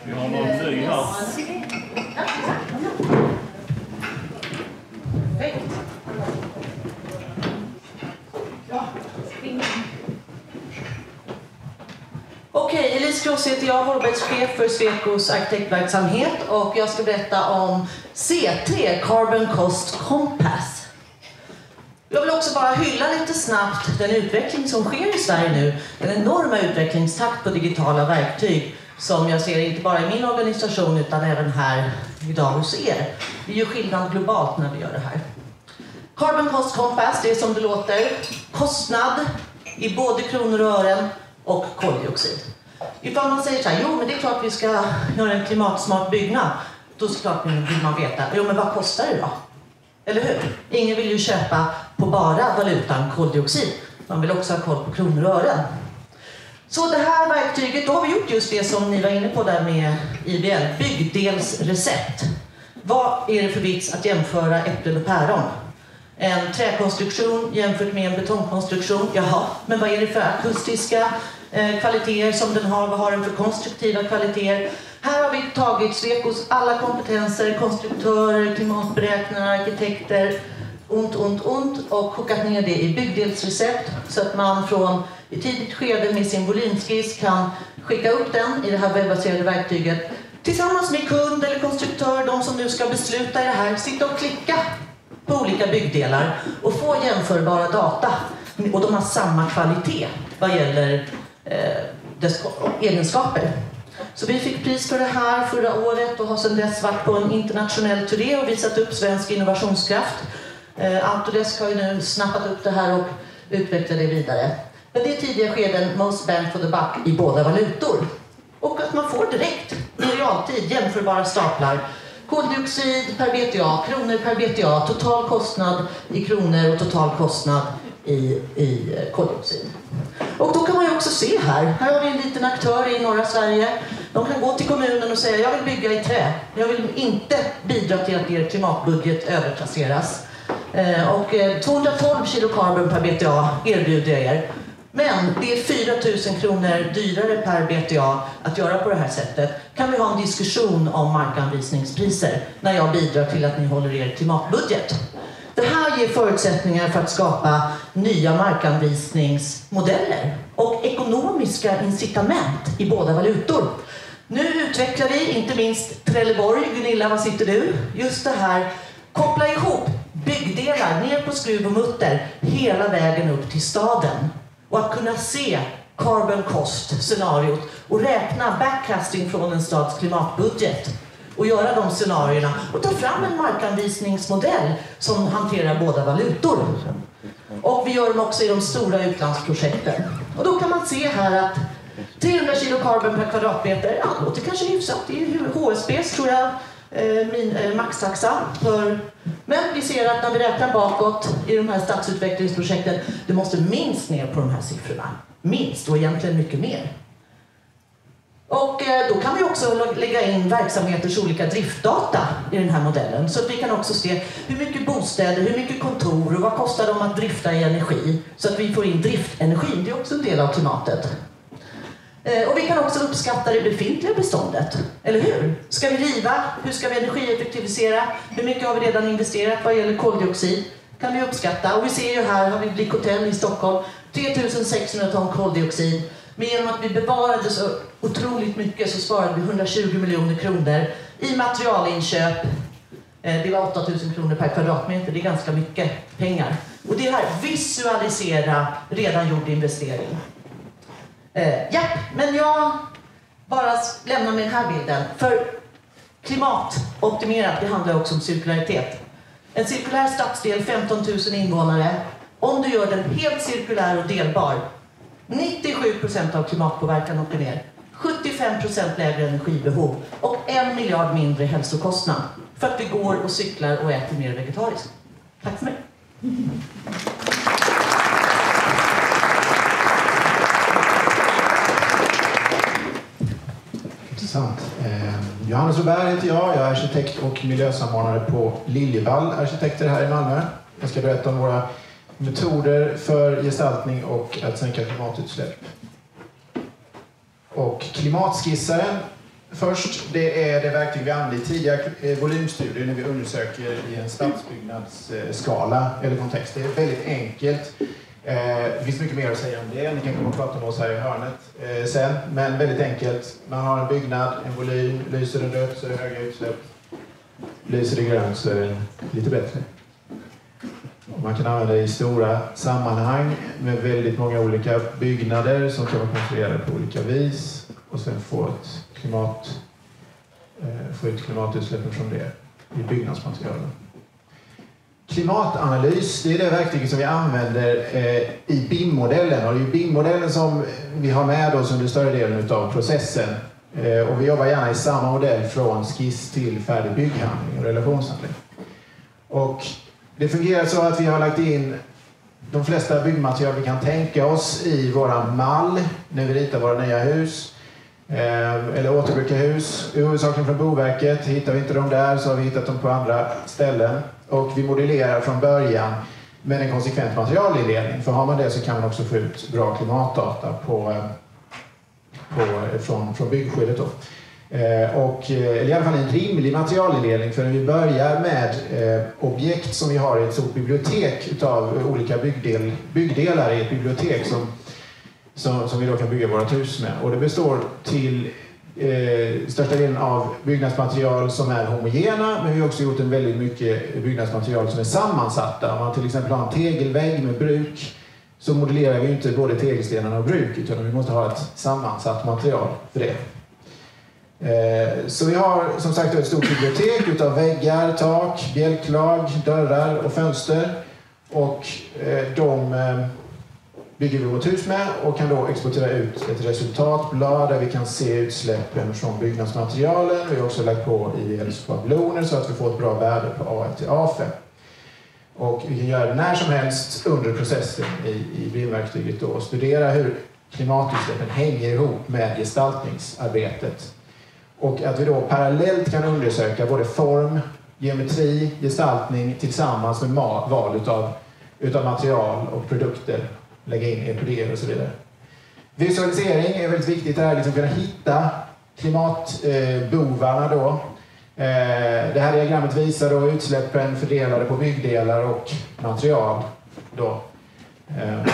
Vi har någon ny här. Okej, Elise Kroos heter jag, hållbarhetschef för Swecos arkitektverksamhet och jag ska berätta om CT, Carbon Cost Compass. Jag vill också bara hylla lite snabbt den utveckling som sker i Sverige nu. Den enorma utvecklingstakt på digitala verktyg som jag ser inte bara i min organisation utan även här idag hos er. Vi gör skillnad globalt när vi gör det här. Carbon Cost Compass, det är som det låter. Kostnad i både kronor och ören och koldioxid. Ifall man säger så här, jo men det är klart vi ska göra en klimatsmart byggnad. Då såklart vill man veta, jo men vad kostar det då? Eller hur? Ingen vill ju köpa på bara valutan koldioxid. Man vill också ha koll på kronor och ören. Så det här verktyget, då har vi gjort just det som ni var inne på där med IBL, byggdelsrecept. Vad är det för vits att jämföra äpplen och päron? En träkonstruktion jämfört med en betongkonstruktion. Jaha, men vad är det för akustiska Eh, kvaliteter som den har? Vad har den för konstruktiva kvaliteter? Här har vi tagit Swecos alla kompetenser, konstruktörer, klimatberäknare, arkitekter, ont, ont, ont och kokat ner det i byggdelsrecept så att man från i tidigt skede med sin volymskiss kan skicka upp den i det här webbaserade verktyget tillsammans med kund eller konstruktör, de som nu ska besluta i det här, sitta och klicka på olika byggdelar och få jämförbara data. Och de har samma kvalitet vad gäller Eh, dess egenskaper. Så vi fick pris för det här förra året och har sedan dess varit på en internationell turné och visat upp svensk innovationskraft. Eh, Autodesk har ju nu snappat upp det här och utvecklar det vidare. Men det är tidiga skeden, most bang for the buck i båda valutor. Och att man får direkt, i realtid, jämförbara staplar. Koldioxid per BTA, kronor per BTA, total kostnad i kronor och total kostnad i, i eh, koldioxid. Och då kan man ju också se här, här har vi en liten aktör i norra Sverige. De kan gå till kommunen och säga, jag vill bygga i trä. Jag vill inte bidra till att er klimatbudget överklasseras. Eh, och eh, 212 kilo carbon per BTA erbjuder jag er. Men det är 4 000 kronor dyrare per BTA att göra på det här sättet. Kan vi ha en diskussion om markanvisningspriser när jag bidrar till att ni håller er klimatbudget? Det här ger förutsättningar för att skapa nya markanvisningsmodeller och ekonomiska incitament i båda valutor. Nu utvecklar vi, inte minst Trelleborg, Gunilla, var sitter du? Just det här, koppla ihop byggdelar ner på skruv och mutter hela vägen upp till staden. Och att kunna se carbon cost scenariot och räkna backcasting från en stads klimatbudget och göra de scenarierna och ta fram en markanvisningsmodell som hanterar båda valutor. Och vi gör dem också i de stora utlandsprojekten. Och då kan man se här att 300 kilo carbon per kvadratmeter, ja, det låter kanske hyfsat. Det är HSBs, tror jag, eh, min, eh, maxtaxa. För, men vi ser att när vi räknar bakåt i de här stadsutvecklingsprojekten, det måste minst ner på de här siffrorna. Minst, och egentligen mycket mer. Och eh, då kan vi också lägga in verksamheters olika driftdata i den här modellen. Så att vi kan också se hur mycket bostäder, hur mycket kontor och vad kostar de att drifta i energi? Så att vi får in driftenergin, det är också en del av klimatet. Eh, och vi kan också uppskatta det befintliga beståndet, eller hur? Ska vi riva? Hur ska vi energieffektivisera? Hur mycket har vi redan investerat vad gäller koldioxid? kan vi uppskatta. Och vi ser ju här, har vi Blick Hotel i Stockholm, 3600 ton koldioxid. Men genom att vi bevarade så otroligt mycket så sparade vi 120 miljoner kronor i materialinköp. Eh, det var 8000 kronor per kvadratmeter, det är ganska mycket pengar. Och det här, visualisera redan gjord investering. Eh, ja, men jag bara lämnar med den här bilden. För klimatoptimerat, det handlar också om cirkularitet. En cirkulär stadsdel, 15 000 invånare. Om du gör den helt cirkulär och delbar, 97 procent av klimatpåverkan åker ner. 75 procent lägre energibehov och en miljard mindre hälsokostnad. För att vi går och cyklar och äter mer vegetariskt. Tack för mig. Intressant. Eh, Johannes Robert heter jag. Jag är arkitekt och miljösamordnare på Liljevall Arkitekter här i Malmö. Jag ska berätta om våra metoder för gestaltning och att sänka klimatutsläpp. Och klimatskissaren först, det är det verktyg vi använde i tidiga eh, volymstudier när vi undersöker i en stadsbyggnadsskala eller kontext. Det är väldigt enkelt. Eh, det finns mycket mer att säga om det. Ni kan komma och prata med oss här i hörnet eh, sen. Men väldigt enkelt. Man har en byggnad, en volym. Lyser den rött så är det höga utsläpp. Lyser det grönt så är det lite bättre. Man kan använda det i stora sammanhang med väldigt många olika byggnader som kan vara konstruerade på olika vis och sen få, ett klimat, eh, få ut klimatutsläppen från det i byggnadsmaterialen. Klimatanalys, det är det verktyget som vi använder eh, i BIM-modellen. Och det är BIM-modellen som vi har med oss under större delen av processen. Eh, och vi jobbar gärna i samma modell från skiss till färdig bygghandling och relationshandling. Och det fungerar så att vi har lagt in de flesta byggmaterial vi kan tänka oss i våra mall när vi ritar våra nya hus. Eh, eller återbrukar hus, huvudsakligen från Boverket. Hittar vi inte dem där så har vi hittat dem på andra ställen. Och vi modellerar från början med en konsekvent materialindelning. För har man det så kan man också få ut bra klimatdata på, eh, på, eh, från, från byggskyddet. Då. Eh, och, eller i alla fall en rimlig materialindelning för när vi börjar med eh, objekt som vi har i ett stort bibliotek utav olika byggdel, byggdelar i ett bibliotek som, som, som vi då kan bygga vårt hus med. Och det består till eh, största delen av byggnadsmaterial som är homogena men vi har också gjort en väldigt mycket byggnadsmaterial som är sammansatta. Om man till exempel har en tegelvägg med bruk så modellerar vi inte både tegelstenarna och bruk utan vi måste ha ett sammansatt material för det. Eh, så vi har som sagt ett stort bibliotek utav väggar, tak, bjälklag, dörrar och fönster. Och eh, de eh, bygger vi vårt hus med och kan då exportera ut ett resultatblad där vi kan se utsläppen från byggnadsmaterialen. Vi har också lagt på IVL-schabloner så att vi får ett bra värde på AF till AFE. Och vi kan göra det när som helst under processen i, i BIM-verktyget och studera hur klimatutsläppen hänger ihop med gestaltningsarbetet. Och att vi då parallellt kan undersöka både form, geometri, gestaltning tillsammans med val utav, utav material och produkter. Lägga in EPD och så vidare. Visualisering är väldigt viktigt här, liksom kunna hitta klimatbovarna eh, då. Eh, Det här diagrammet visar då utsläppen fördelade på byggdelar och material. Då. Eh,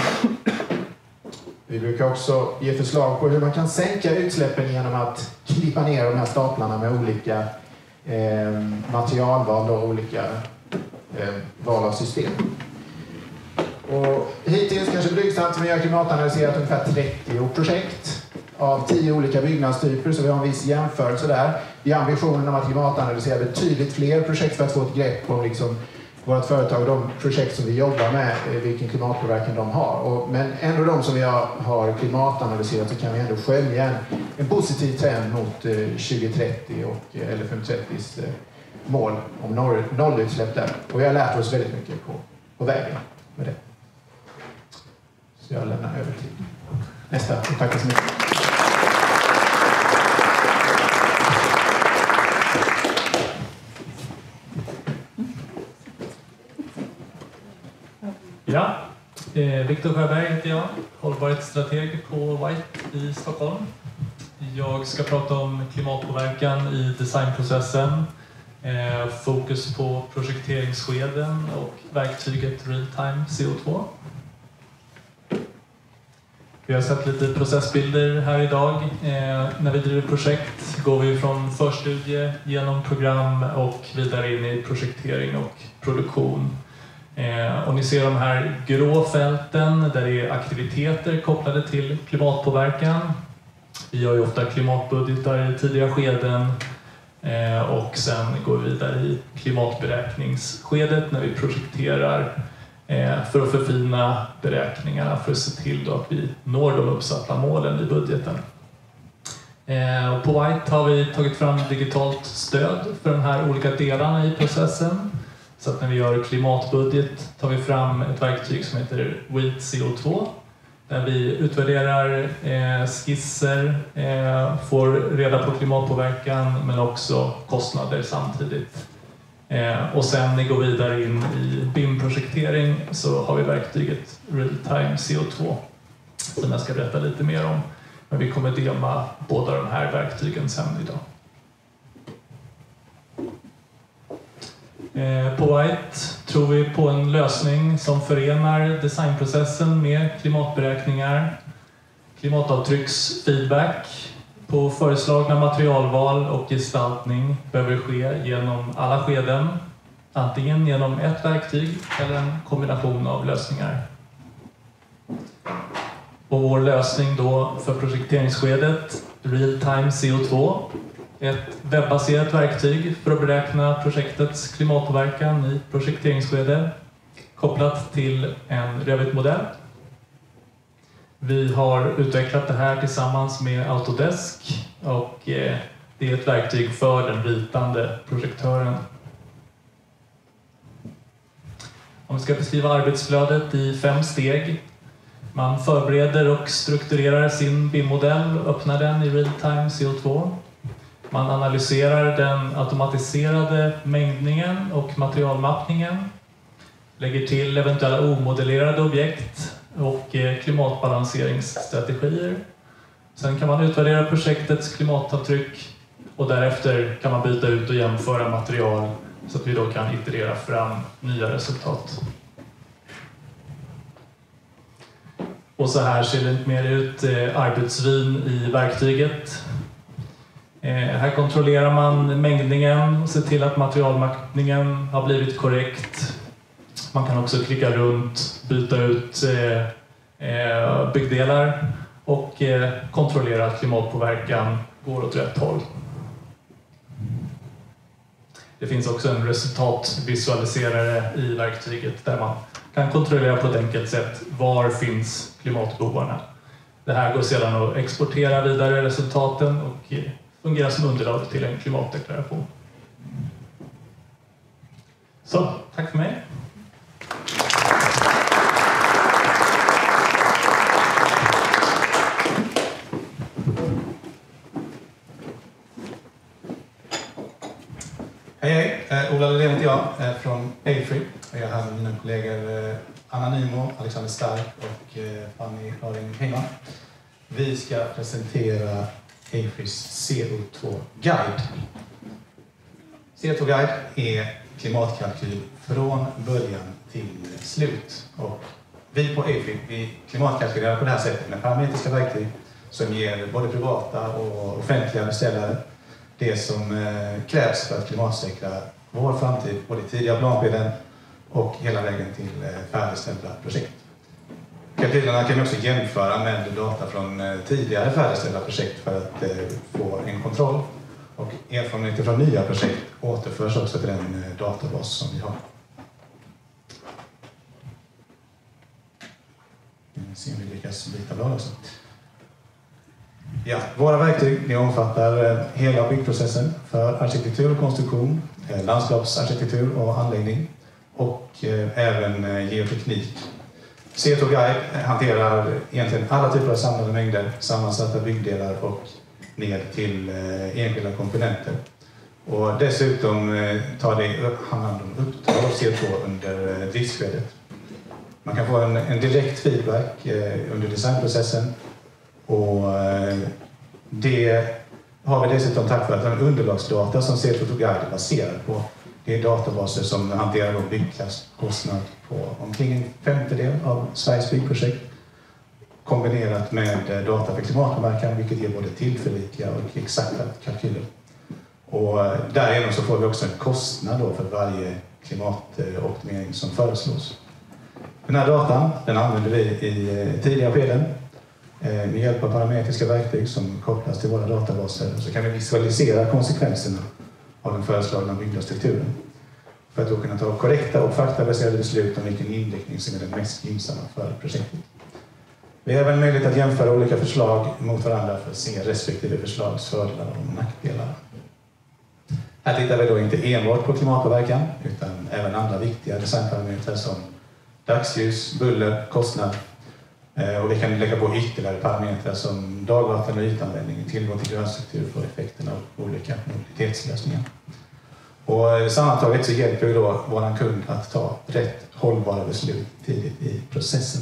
vi brukar också ge förslag på hur man kan sänka utsläppen genom att klippa ner de här staplarna med olika eh, materialval och olika eh, val av system. Och hittills, kanske blygsamt, har vi har klimatanalyserat ungefär 30 projekt av 10 olika byggnadstyper, så vi har en viss jämförelse där. Vi har ambitionen om att klimatanalysera betydligt fler projekt för att få ett grepp om liksom, vårt företag och de projekt som vi jobbar med, eh, vilken klimatpåverkan de har. Och, men ändå de som vi har, har klimatanalyserat så kan vi ändå skönja en, en positiv trend mot eh, 2030 och eh, eller 2030s eh, mål om noll, nollutsläpp där. Och vi har lärt oss väldigt mycket på, på vägen med det. Så jag lämnar över till nästa. Tack så mycket. Ja, eh, Eh, Viktor Sjöberg heter jag, hållbarhetsstrateg på White i Stockholm. Jag ska prata om klimatpåverkan i designprocessen, eh, fokus på projekteringsskeden och verktyget Real-Time CO2. Vi har sett lite processbilder här idag. Eh, när vi driver projekt går vi från förstudie genom program och vidare in i projektering och produktion. Eh, och ni ser de här grå fälten där det är aktiviteter kopplade till klimatpåverkan. Vi gör ju ofta klimatbudgetar i tidiga skeden eh, och sen går vi vidare i klimatberäkningsskedet när vi projekterar eh, för att förfina beräkningarna för att se till då att vi når de uppsatta målen i budgeten. Eh, på White har vi tagit fram digitalt stöd för de här olika delarna i processen. Så att när vi gör klimatbudget tar vi fram ett verktyg som heter Weet CO2 där vi utvärderar eh, skisser, eh, får reda på klimatpåverkan men också kostnader samtidigt. Eh, och sen när vi går vidare in i BIM-projektering så har vi verktyget Real-Time CO2 som jag ska berätta lite mer om. Men vi kommer dela båda de här verktygen sen idag. Eh, på White tror vi på en lösning som förenar designprocessen med klimatberäkningar, klimatavtrycksfeedback på föreslagna materialval och gestaltning behöver ske genom alla skeden, antingen genom ett verktyg eller en kombination av lösningar. Och vår lösning då för projekteringsskedet, Real-Time CO2, ett webbaserat verktyg för att beräkna projektets klimatpåverkan i projekteringsskede kopplat till en Revit-modell. Vi har utvecklat det här tillsammans med Autodesk och eh, det är ett verktyg för den ritande projektören. Om vi ska beskriva arbetsflödet i fem steg. Man förbereder och strukturerar sin BIM-modell och öppnar den i real-time CO2. Man analyserar den automatiserade mängdningen och materialmappningen. Lägger till eventuella omodellerade objekt och eh, klimatbalanseringsstrategier. Sen kan man utvärdera projektets klimatavtryck och därefter kan man byta ut och jämföra material så att vi då kan iterera fram nya resultat. Och så här ser det lite mer ut, eh, arbetsvin i verktyget. Eh, här kontrollerar man mängdningen och ser till att materialmappningen har blivit korrekt. Man kan också klicka runt, byta ut eh, eh, byggdelar och kontrollera att klimatpåverkan går åt rätt håll. Det finns också en resultatvisualiserare i verktyget där man kan kontrollera på ett enkelt sätt var finns klimatbovarna. Det här går sedan att exportera vidare resultaten och fungerar som underlag till en klimatdeklaration. Så, tack för mig. Hej hej! Eh, Ola Lundén heter jag eh, från Aidfree. Jag är här med mina kollegor eh, Anna Nymo, Alexander Stark och Fanny Haring Heyman. Vi ska presentera Aidfrees CO2-guide. CO2-guide är klimatkalkyl från början till slut. Och vi på EFI vi klimatkalkylerar på det här sättet med parametriska verktyg som ger både privata och offentliga beställare det som eh, krävs för att klimatsäkra vår framtid, både i tidiga planskeden och hela vägen till eh, färdigställda projekt. Kalkylerna kan vi också jämföra med data från eh, tidigare färdigställda projekt för att eh, få en kontroll. Och erfarenheter från nya projekt återförs också till den eh, databas som vi har. Vi ser om vi lyckas byta blad också. Ja, våra verktyg omfattar hela byggprocessen för arkitektur och konstruktion, landskapsarkitektur och anläggning och även geoteknik. C2 Guide hanterar egentligen alla typer av samlade mängder, sammansatta byggdelar och ner till eh, enskilda komponenter. Och dessutom eh, tar det hand om uppdrag av CO2 under eh, driftsskedet. Man kan få en, en direkt feedback under designprocessen och det har vi dessutom tack vare den underlagsdata som C2 Guide är baserad på. Det är databaser som hanterar byggkostnad på omkring en femtedel av Sveriges byggprojekt kombinerat med eh, data för klimatpåverkan vilket ger både tillförlitliga och exakta kalkyler. Och eh, därigenom så får vi också en kostnad då för varje klimatoptimering som föreslås. Den här datan den använder vi i eh, tidiga skeden med hjälp av parametriska verktyg som kopplas till våra databaser så kan vi visualisera konsekvenserna av den föreslagna byggnadsstrukturen för att då kunna ta korrekta och faktabaserade beslut om vilken inriktning som är den mest gynnsamma för projektet. Vi har även möjlighet att jämföra olika förslag mot varandra för att se respektive förslags fördelar och nackdelar. Här tittar vi då inte enbart på klimatpåverkan utan även andra viktiga designparametrar som dagsljus, buller, kostnad Eh, och vi kan lägga på ytterligare parametrar som dagvatten och ytanvändning, tillgång till grönstruktur för effekten av olika mobilitetslösningar. Och eh, sammantaget så hjälper vi då vår kund att ta rätt hållbara beslut tidigt i processen.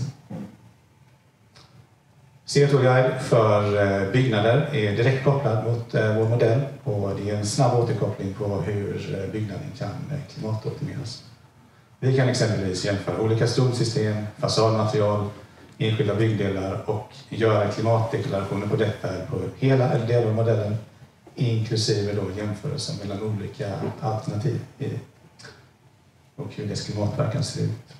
CO2-guide för eh, byggnader är direkt kopplad mot vår modell och det ger en snabb återkoppling på hur byggnaden kan klimatoptimeras. Vi kan exempelvis jämföra olika stolsystem, fasadmaterial, enskilda byggdelar och göra klimatdeklarationer på detta på hela eller delar av modellen inklusive då jämförelsen mellan olika alternativ och hur dess klimatverkan ser ut.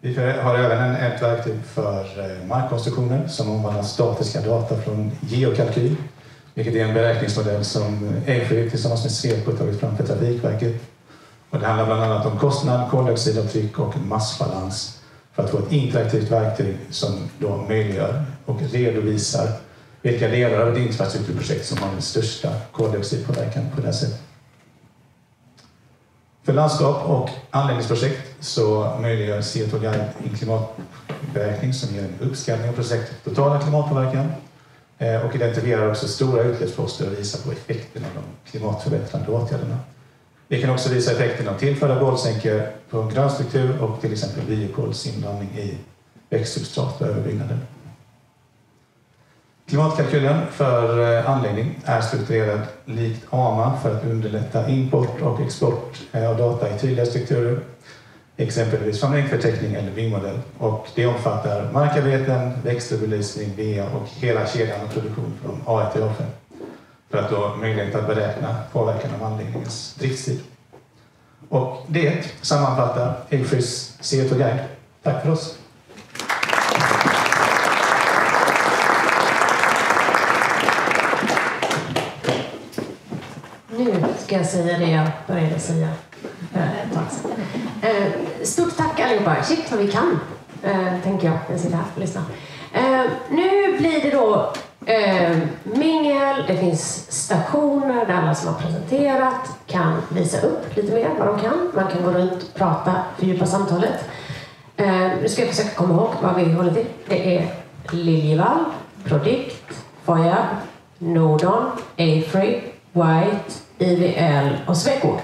Vi har även ett verktyg för eh, markkonstruktioner som omvandlar statiska data från geokalkyl, vilket är en beräkningsmodell som EFRY tillsammans med Sweco tagit fram för Trafikverket. Och det handlar bland annat om kostnad, koldioxidavtryck och massbalans att få ett interaktivt verktyg som då möjliggör och redovisar vilka delar av ett infrastrukturprojekt som har den största koldioxidpåverkan på det sättet. För landskap och anläggningsprojekt så möjliggör CO2 Guide en klimatberäkning som ger en uppskattning av projektets totala klimatpåverkan eh, och identifierar också stora utsläppsposter och visar på effekten av de klimatförbättrande åtgärderna. Vi kan också visa effekten av tillförda kolsänkor på grönstruktur och till exempel biokolsinblandning i växtsubstrat och överbyggnaden. Klimatkalkylen för eh, anläggning är strukturerad likt AMA för att underlätta import och export eh, av data i tydliga strukturer, exempelvis från mängdförteckning eller vingmodell. Och det omfattar markarbeten, växtbelysning, VA och hela kedjan av produktion från A1 till A5 för att du möjlighet att beräkna påverkan av anläggningens driftstid. Och det sammanfattar Eksjös CO2-guide. Tack för oss! Nu ska jag säga det jag började säga eh, eh, Stort tack allihopa! Shit vad vi kan, eh, tänker jag när jag sitter här och lyssnar. Nu blir det då eh, mingel, det finns stationer där alla som har presenterat kan visa upp lite mer vad de kan. Man kan gå runt och prata, fördjupa samtalet. Eh, Nu ska jag försöka komma ihåg vad vi håller till. Det är Liljevall, Prodikt, Foja, Nordon, Afry, White, IVL och Sweco.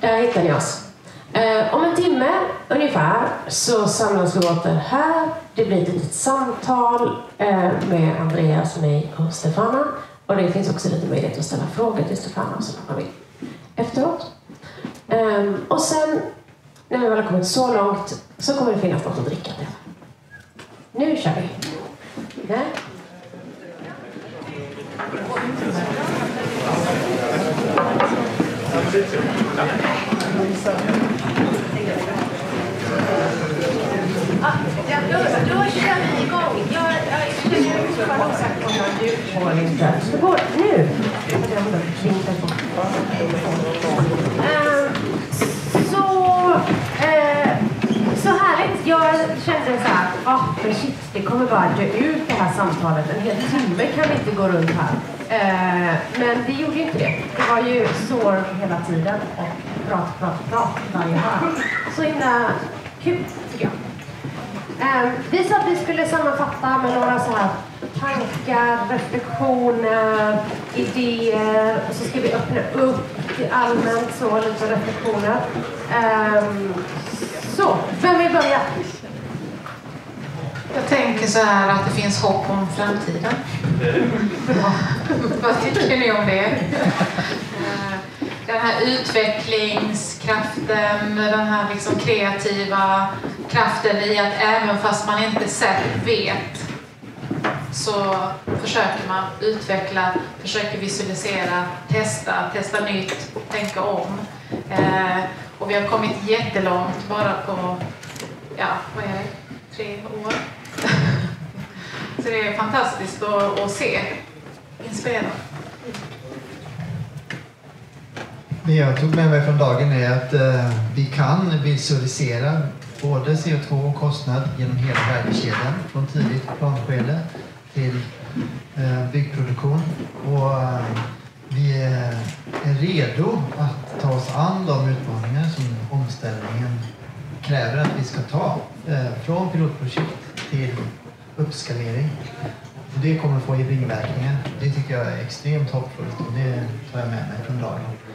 Där hittar ni oss. Eh, om en timme ungefär så samlas vi åter här. Det blir ett litet samtal eh, med Andreas, mig och Stefana. Och det finns också lite möjlighet att ställa frågor till Stefana och så om man vill efteråt. Ehm, och sen när vi väl har kommit så långt så kommer det finnas något att dricka till. Nu kör vi! Nej. Ah, ja, då, då kör vi igång. Jag, jag känner om inte. Det går nu. Så, eh, så härligt. Jag kände så här, ah, men shit, det kommer bara dö ut det här samtalet. En hel timme kan vi inte gå runt här. Eh, men det gjorde ju inte det. Det var ju sår hela tiden och prat, prat, prat varje halv. Så himla kul. Eh, vi sa att vi skulle sammanfatta med några så här tankar, reflektioner, idéer och så ska vi öppna upp till allmänt så, lite reflektioner. Ehm, så, vem vill börja? Jag tänker så här att det finns hopp om framtiden. Vad tycker ni om det? Den här utvecklingskraften, den här liksom kreativa kraften i att även fast man inte säkert vet så försöker man utveckla, försöker visualisera, testa, testa nytt, tänka om. Eh, och vi har kommit jättelångt bara på, ja, vad är det, tre år? Så det är fantastiskt att, att se. Inspirerande. Det jag tog med mig från dagen är att eh, vi kan visualisera både CO2 och kostnad genom hela värdekedjan från tidigt planskede till eh, byggproduktion. Och eh, vi är, är redo att ta oss an de utmaningar som omställningen kräver att vi ska ta. Eh, från pilotprojekt till uppskalering. Det kommer få ringverkningar. Det tycker jag är extremt hoppfullt och det tar jag med mig från dagen.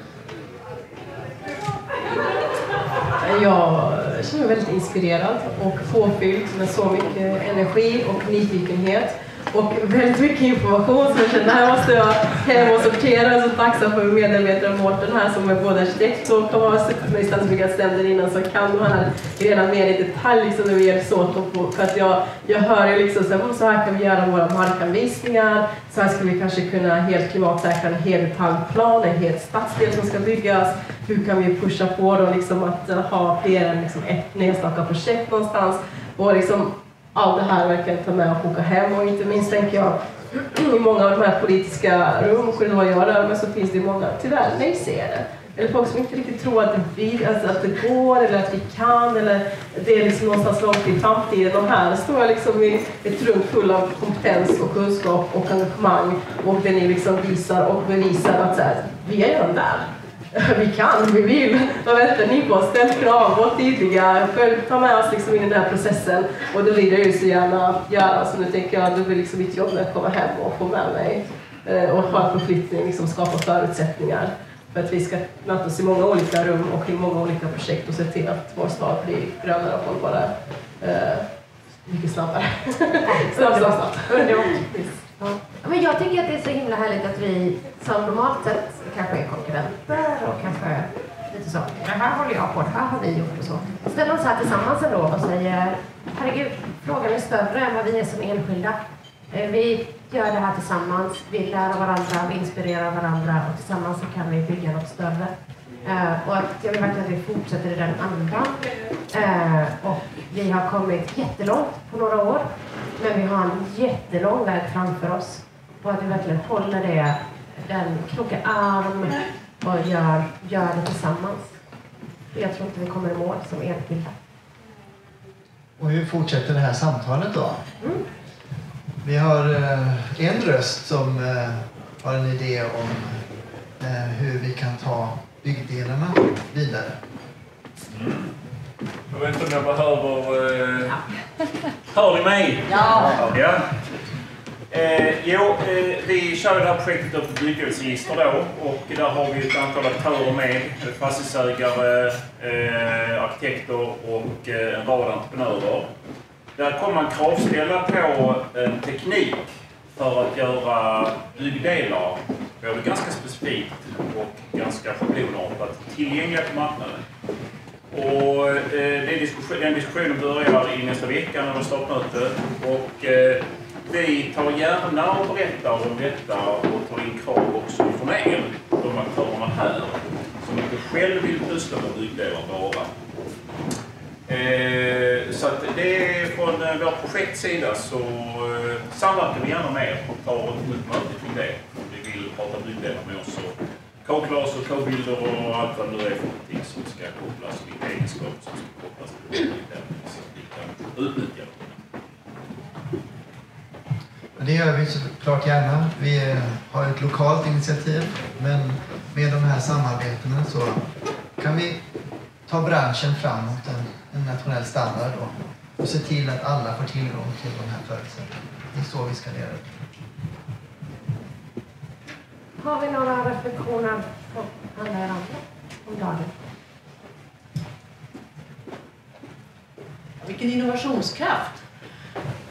Jag känner mig väldigt inspirerad och påfylld med så mycket energi och nyfikenhet och väldigt mycket information som jag känner här måste jag hem och sortera. Så tacksam för medarbetare Mårten här som är både arkitekt och kommer vara suttit med i stadsbyggnadsnämnden innan så kan han här redan mer i detalj liksom när vi hjälps åt. För att jag, jag hör ju liksom så här, så här kan vi göra våra markanvisningar, så här ska vi kanske kunna helt klimatsäkra en hel detaljplan, en hel stadsdel som ska byggas. Hur kan vi pusha på då liksom att ha fler än liksom ett enstaka projekt någonstans? Och liksom allt det här verkligen ta med och koka hem och inte minst tänker jag i många av de här politiska rum, själva jag rör mig, så finns det många, tyvärr, nejsägare. Eller folk som inte riktigt tror att det, blir, alltså att det går eller att vi kan eller det är liksom någonstans långt i framtiden. Och här står jag liksom i ett rum full av kompetens och kunskap och engagemang och det ni liksom visar och bevisar att så här, vi är redan där. Vi kan, vi vill. Vad väntar ni på? Ställ krav, var tydliga, själv ta med oss liksom in i den här processen. Och då vill jag ju så gärna göra, så nu tänker jag, då blir liksom mitt jobb att komma hem och få med mig eh, och ha en förflyttning, liksom skapa förutsättningar för att vi ska mötas i många olika rum och i många olika projekt och se till att vår stad blir grönare och hållbarare eh, mycket snabbare. snabbt, snabbt, snabbt. Underbart. Ja. Men jag tycker att det är så himla härligt att vi som normalt sett kanske är konkurrenter och kanske lite så, det här håller jag på, det här har vi gjort och så. Ställer oss här tillsammans ändå och säger, herregud, frågan är större än vad vi är som enskilda. Eh, vi gör det här tillsammans, vi lär av varandra, vi inspirerar varandra och tillsammans så kan vi bygga något större. Eh, och att jag vill verkligen att vi fortsätter i den andan. Eh, och vi har kommit jättelångt på några år, men vi har en jättelång väg framför oss. Och att vi verkligen håller det, den krokar arm och gör, gör det tillsammans. Jag tror inte vi kommer i mål som enskilda. Och hur fortsätter det här samtalet då? Mm. Vi har eh, en röst som eh, har en idé om eh, hur vi kan ta byggdelarna vidare. Jag vet inte om jag behöver... Eh... Hör ni mig? Ja. ja. Eh, jo, eh, vi kör det här projektet upp byggregister då och där har vi ett antal aktörer med. Fastighetsägare, eh, arkitekter och eh, en rad entreprenörer. Där kommer man kravställa på en teknik för att göra byggdelar, både ganska specifikt och ganska schablonartat, tillgängliga på marknaden. Och eh, den, diskussion, den diskussionen börjar i nästa vecka när vi startmöte. Och eh, vi tar gärna och berättar om detta och tar in krav också från er, de aktörerna här, som inte själv vill pyssla med byggdelar bara. Eh, så att det är från eh, vår projektsida så eh, samverkar vi gärna med er och tar ett nytt möte kring det. Om ni vill prata byggdelar med oss och K-glas och K-bilder och allt vad det nu är för någonting som ska kopplas och vilka egenskaper som ska kopplas till byggdelar så att vi kan utnyttja dem. Det gör vi såklart gärna. Vi har ett lokalt initiativ men med de här samarbetena så kan vi ta branschen framåt en, en nationell standard då, och se till att alla får tillgång till de här förutsättningarna. Det är så vi ska leda. Har vi några reflektioner på alla er andra om dagen? Vilken innovationskraft!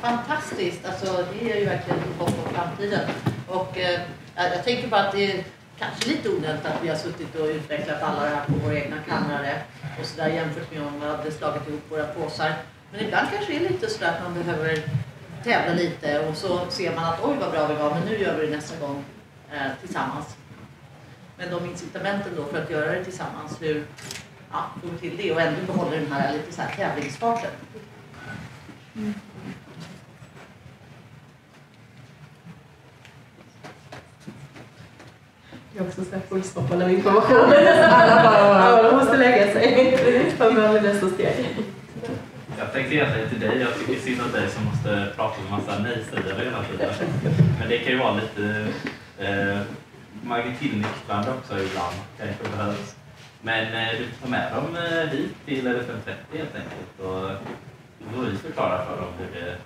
Fantastiskt! Alltså, det ger ju verkligen hopp om framtiden. Och, eh, jag tänker bara att det är kanske lite onödigt att vi har suttit och utvecklat alla det här på våra egna kammare eh, och sådär jämfört med om vi hade slagit ihop våra påsar. Men ibland kanske det är lite sådär att man behöver tävla lite och så ser man att oj vad bra vi var, men nu gör vi det nästa gång eh, tillsammans. Men de incitamenten då för att göra det tillsammans, hur ja, får vi till det och ändå behåller den här lite så här tävlingsfarten? Jag också så här fullstoppad av information. Alla bara alla måste lägga sig för nästa steg. Jag tänkte egentligen till dig, jag tycker synd om dig som måste prata med massa nej-sägare hela tiden. Men det kan ju vara lite eh, tillnyktrande också ibland, kanske behövs. Men eh, du får ta med dem eh, hit till LFM30 helt enkelt och då får vi förklara för dem hur, det,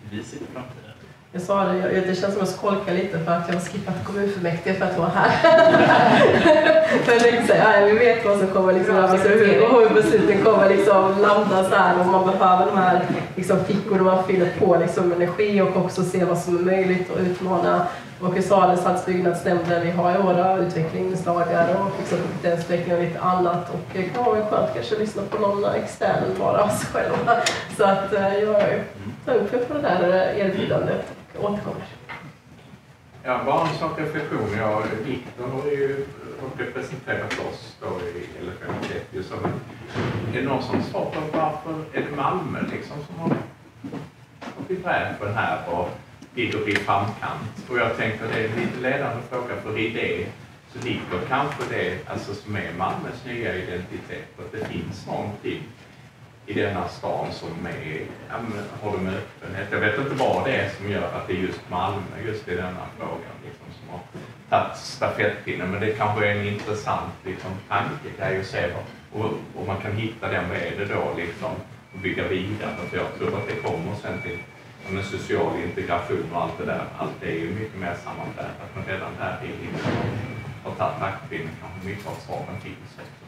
hur vi ser på framtiden. Jag sa det, jag, det känns som att jag skolkar lite för att jag har skippat kommunfullmäktige för att vara här. för jag tänkte säga, vi vet vad som kommer liksom ramlas ur och hur besluten kommer liksom landa så här och man behöver de här liksom, fickorna man fyller på liksom, energi och också se vad som är möjligt och utmana och sa stadsbyggnadsnämnden, vi har ju våra utvecklingslagar och liksom kompetensutveckling och lite annat och eh, det kan vara skönt kanske att lyssna på någon extern bara oss själva. Så att eh, jag tar upp på det där eh, erbjudandet och återkommer. Ja, bara en sån reflektion. Ja, Viktor har ju representerat oss då i LFM30 som en, är det någon som svarar på varför är det Malmö liksom som har, har blivit rädd för den här och ligger i framkant? Och jag tänker det är en lite ledande fråga för i det så ligger kanske det alltså, som är Malmös nya identitet, att det finns någonting i denna stan som är, ja, men, har de öppenhet. Jag vet inte vad det är som gör att det är just Malmö, just i denna frågan, liksom, som har tagit stafettpinnen. Men det kanske är en intressant liksom, tankegrej att se vad, och, och man kan hitta den, vad är det då liksom, och bygga vidare. För jag tror att det kommer sen till men, social integration och allt det där. Allt det är ju mycket mer sammanflätat, men redan där i har tagit taktpinnen kanske mycket av svaren finns också.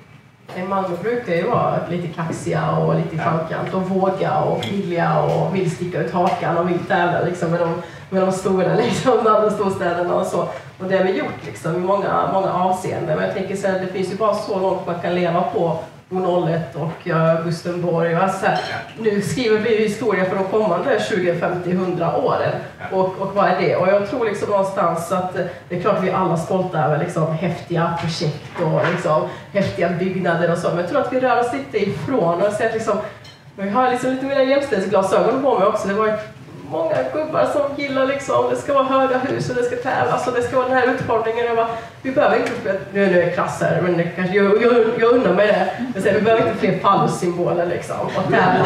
I Malmö brukar ju vara lite kaxiga och lite i framkant och våga och vilja och vill sticka ut hakan och vill tävla liksom med, de, med de stora liksom, de andra storstäderna och så. Och det har vi gjort liksom, i många, många avseenden. Men jag tänker så här, det finns ju bara så långt man kan leva på O01 och Gustenborg. Och alltså, här, nu skriver vi historia för de kommande 20, 50, 100 åren. Och, och vad är det? Och jag tror liksom någonstans att eh, det är klart vi är alla stolta över liksom, häftiga projekt och liksom, häftiga byggnader och så. Men jag tror att vi rör oss lite ifrån och ser att liksom, vi har liksom lite mer jämställdhetsglasögon på mig också. Det var många gubbar som gillar liksom, det ska vara höga hus och det ska tävlas och det ska vara den här utformningen. Jag bara, vi behöver inte fler, nu är det här, men det kanske, jag, jag, jag undrar mig det. Jag säger, vi behöver inte fler fallossymboler liksom och tävla,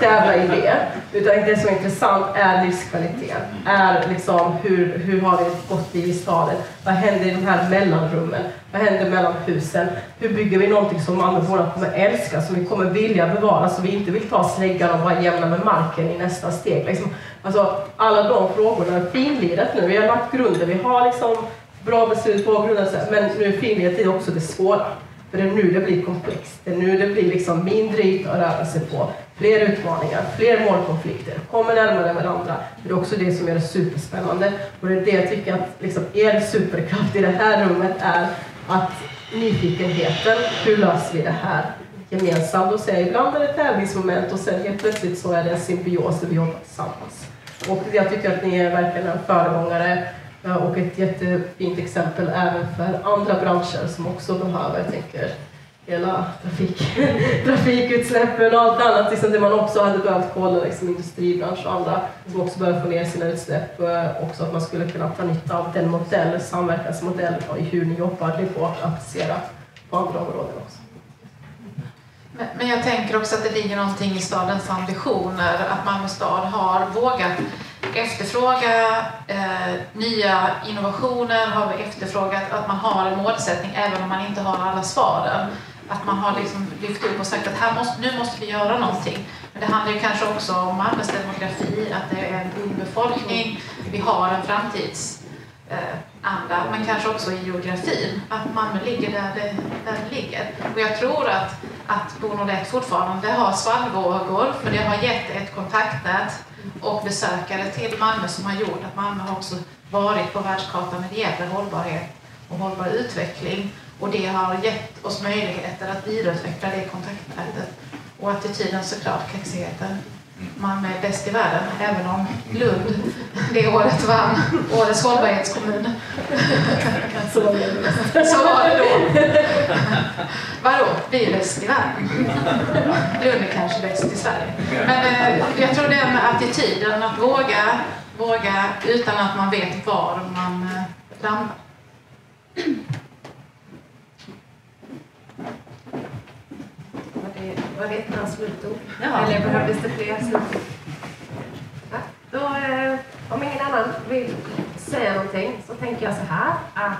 tävla i det. Utan det som är intressant är livskvaliteten. Är liksom hur, hur har det gått i staden? Vad händer i de här mellanrummen? Vad händer mellan husen? Hur bygger vi någonting som Malmöborna kommer älska, som vi kommer vilja bevara, så vi inte vill ta släggan och bara jämna med marken i nästa steg? Liksom, alltså, alla de frågorna är finlirat nu. Vi har lagt grunden, vi har liksom bra beslut på grunden, men nu är finliret också det svåra. För det är nu det blir komplext. Det är nu det blir liksom mindre yta att röra sig på. Fler utmaningar, fler målkonflikter, kommer närmare varandra. Det är också det som gör det superspännande. Och det är det jag tycker att liksom, er superkraft i det här rummet är att nyfikenheten, hur löser vi det här gemensamt? Och sen ibland är det tävlingsmoment och sen helt plötsligt så är det en symbios där vi jobbar tillsammans. Och jag tycker att ni är verkligen en föregångare och ett jättefint exempel även för andra branscher som också behöver, jag tänker, hela trafik, trafikutsläppen och allt annat, liksom det man också hade behövt kolla, liksom industribransch och andra som också behöver få ner sina utsläpp. Eh, också att man skulle kunna ta nytta av den modell, samverkansmodell i hur ni jobbar, det går att applicera på andra områden också. Men, men jag tänker också att det ligger någonting i stadens ambitioner, att Malmö stad har vågat efterfråga eh, nya innovationer, har efterfrågat att man har en målsättning även om man inte har alla svaren. Att man har liksom lyft upp och sagt att här måste, nu måste vi göra någonting. Men det handlar ju kanske också om Malmös demografi, att det är en ung befolkning, vi har en framtidsanda, eh, men kanske också i geografin, att Malmö ligger där det, där det ligger. Och jag tror att, att Bo fortfarande har svallvågor, för det har gett ett kontaktnät och besökare till Malmö som har gjort att Malmö har också varit på världskartan när det gäller hållbarhet och hållbar utveckling. Och det har gett oss möjligheter att vidareutveckla det kontaktnätet. Och attityden såklart, kaxigheten. Malmö är bäst i världen, även om Lund det året vann Årets hållbarhetskommun. Så var det då. Vadå? Vi är bäst i världen. Lund är kanske bäst i Sverige. Men eh, jag tror med attityden, att våga, våga utan att man vet var man eh, landar. Var det ett bra slutord? Ja. Eller behövdes det fler slutord? Ja, då, eh, om ingen annan vill säga någonting så tänker jag så här att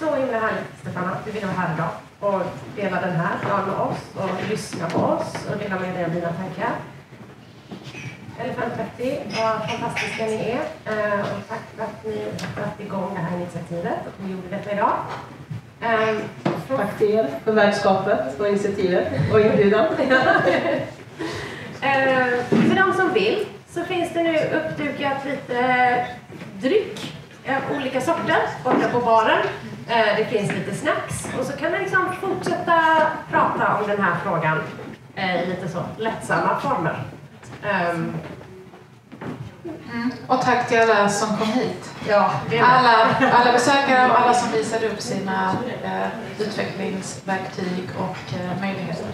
så himla härligt Stefan att du vill vara här idag och dela den här dagen med oss och lyssna på oss och dela med dig av dina tankar. Elefant 30, vad fantastiska ni är eh, och tack för att ni dragit igång det här initiativet och ni gjorde detta idag. Tack till er för värdskapet och initiativet och inbjudan. Eh, för de som vill så finns det nu uppdukat lite dryck av olika sorter borta på baren. Ehm, det finns lite snacks och så kan man liksom fortsätta prata om den här frågan eh, i lite så lättsamma former. Ehm, Mm. Och tack till alla som kom hit. Ja, alla, alla besökare och alla som visade upp sina eh, utvecklingsverktyg och eh, möjligheter.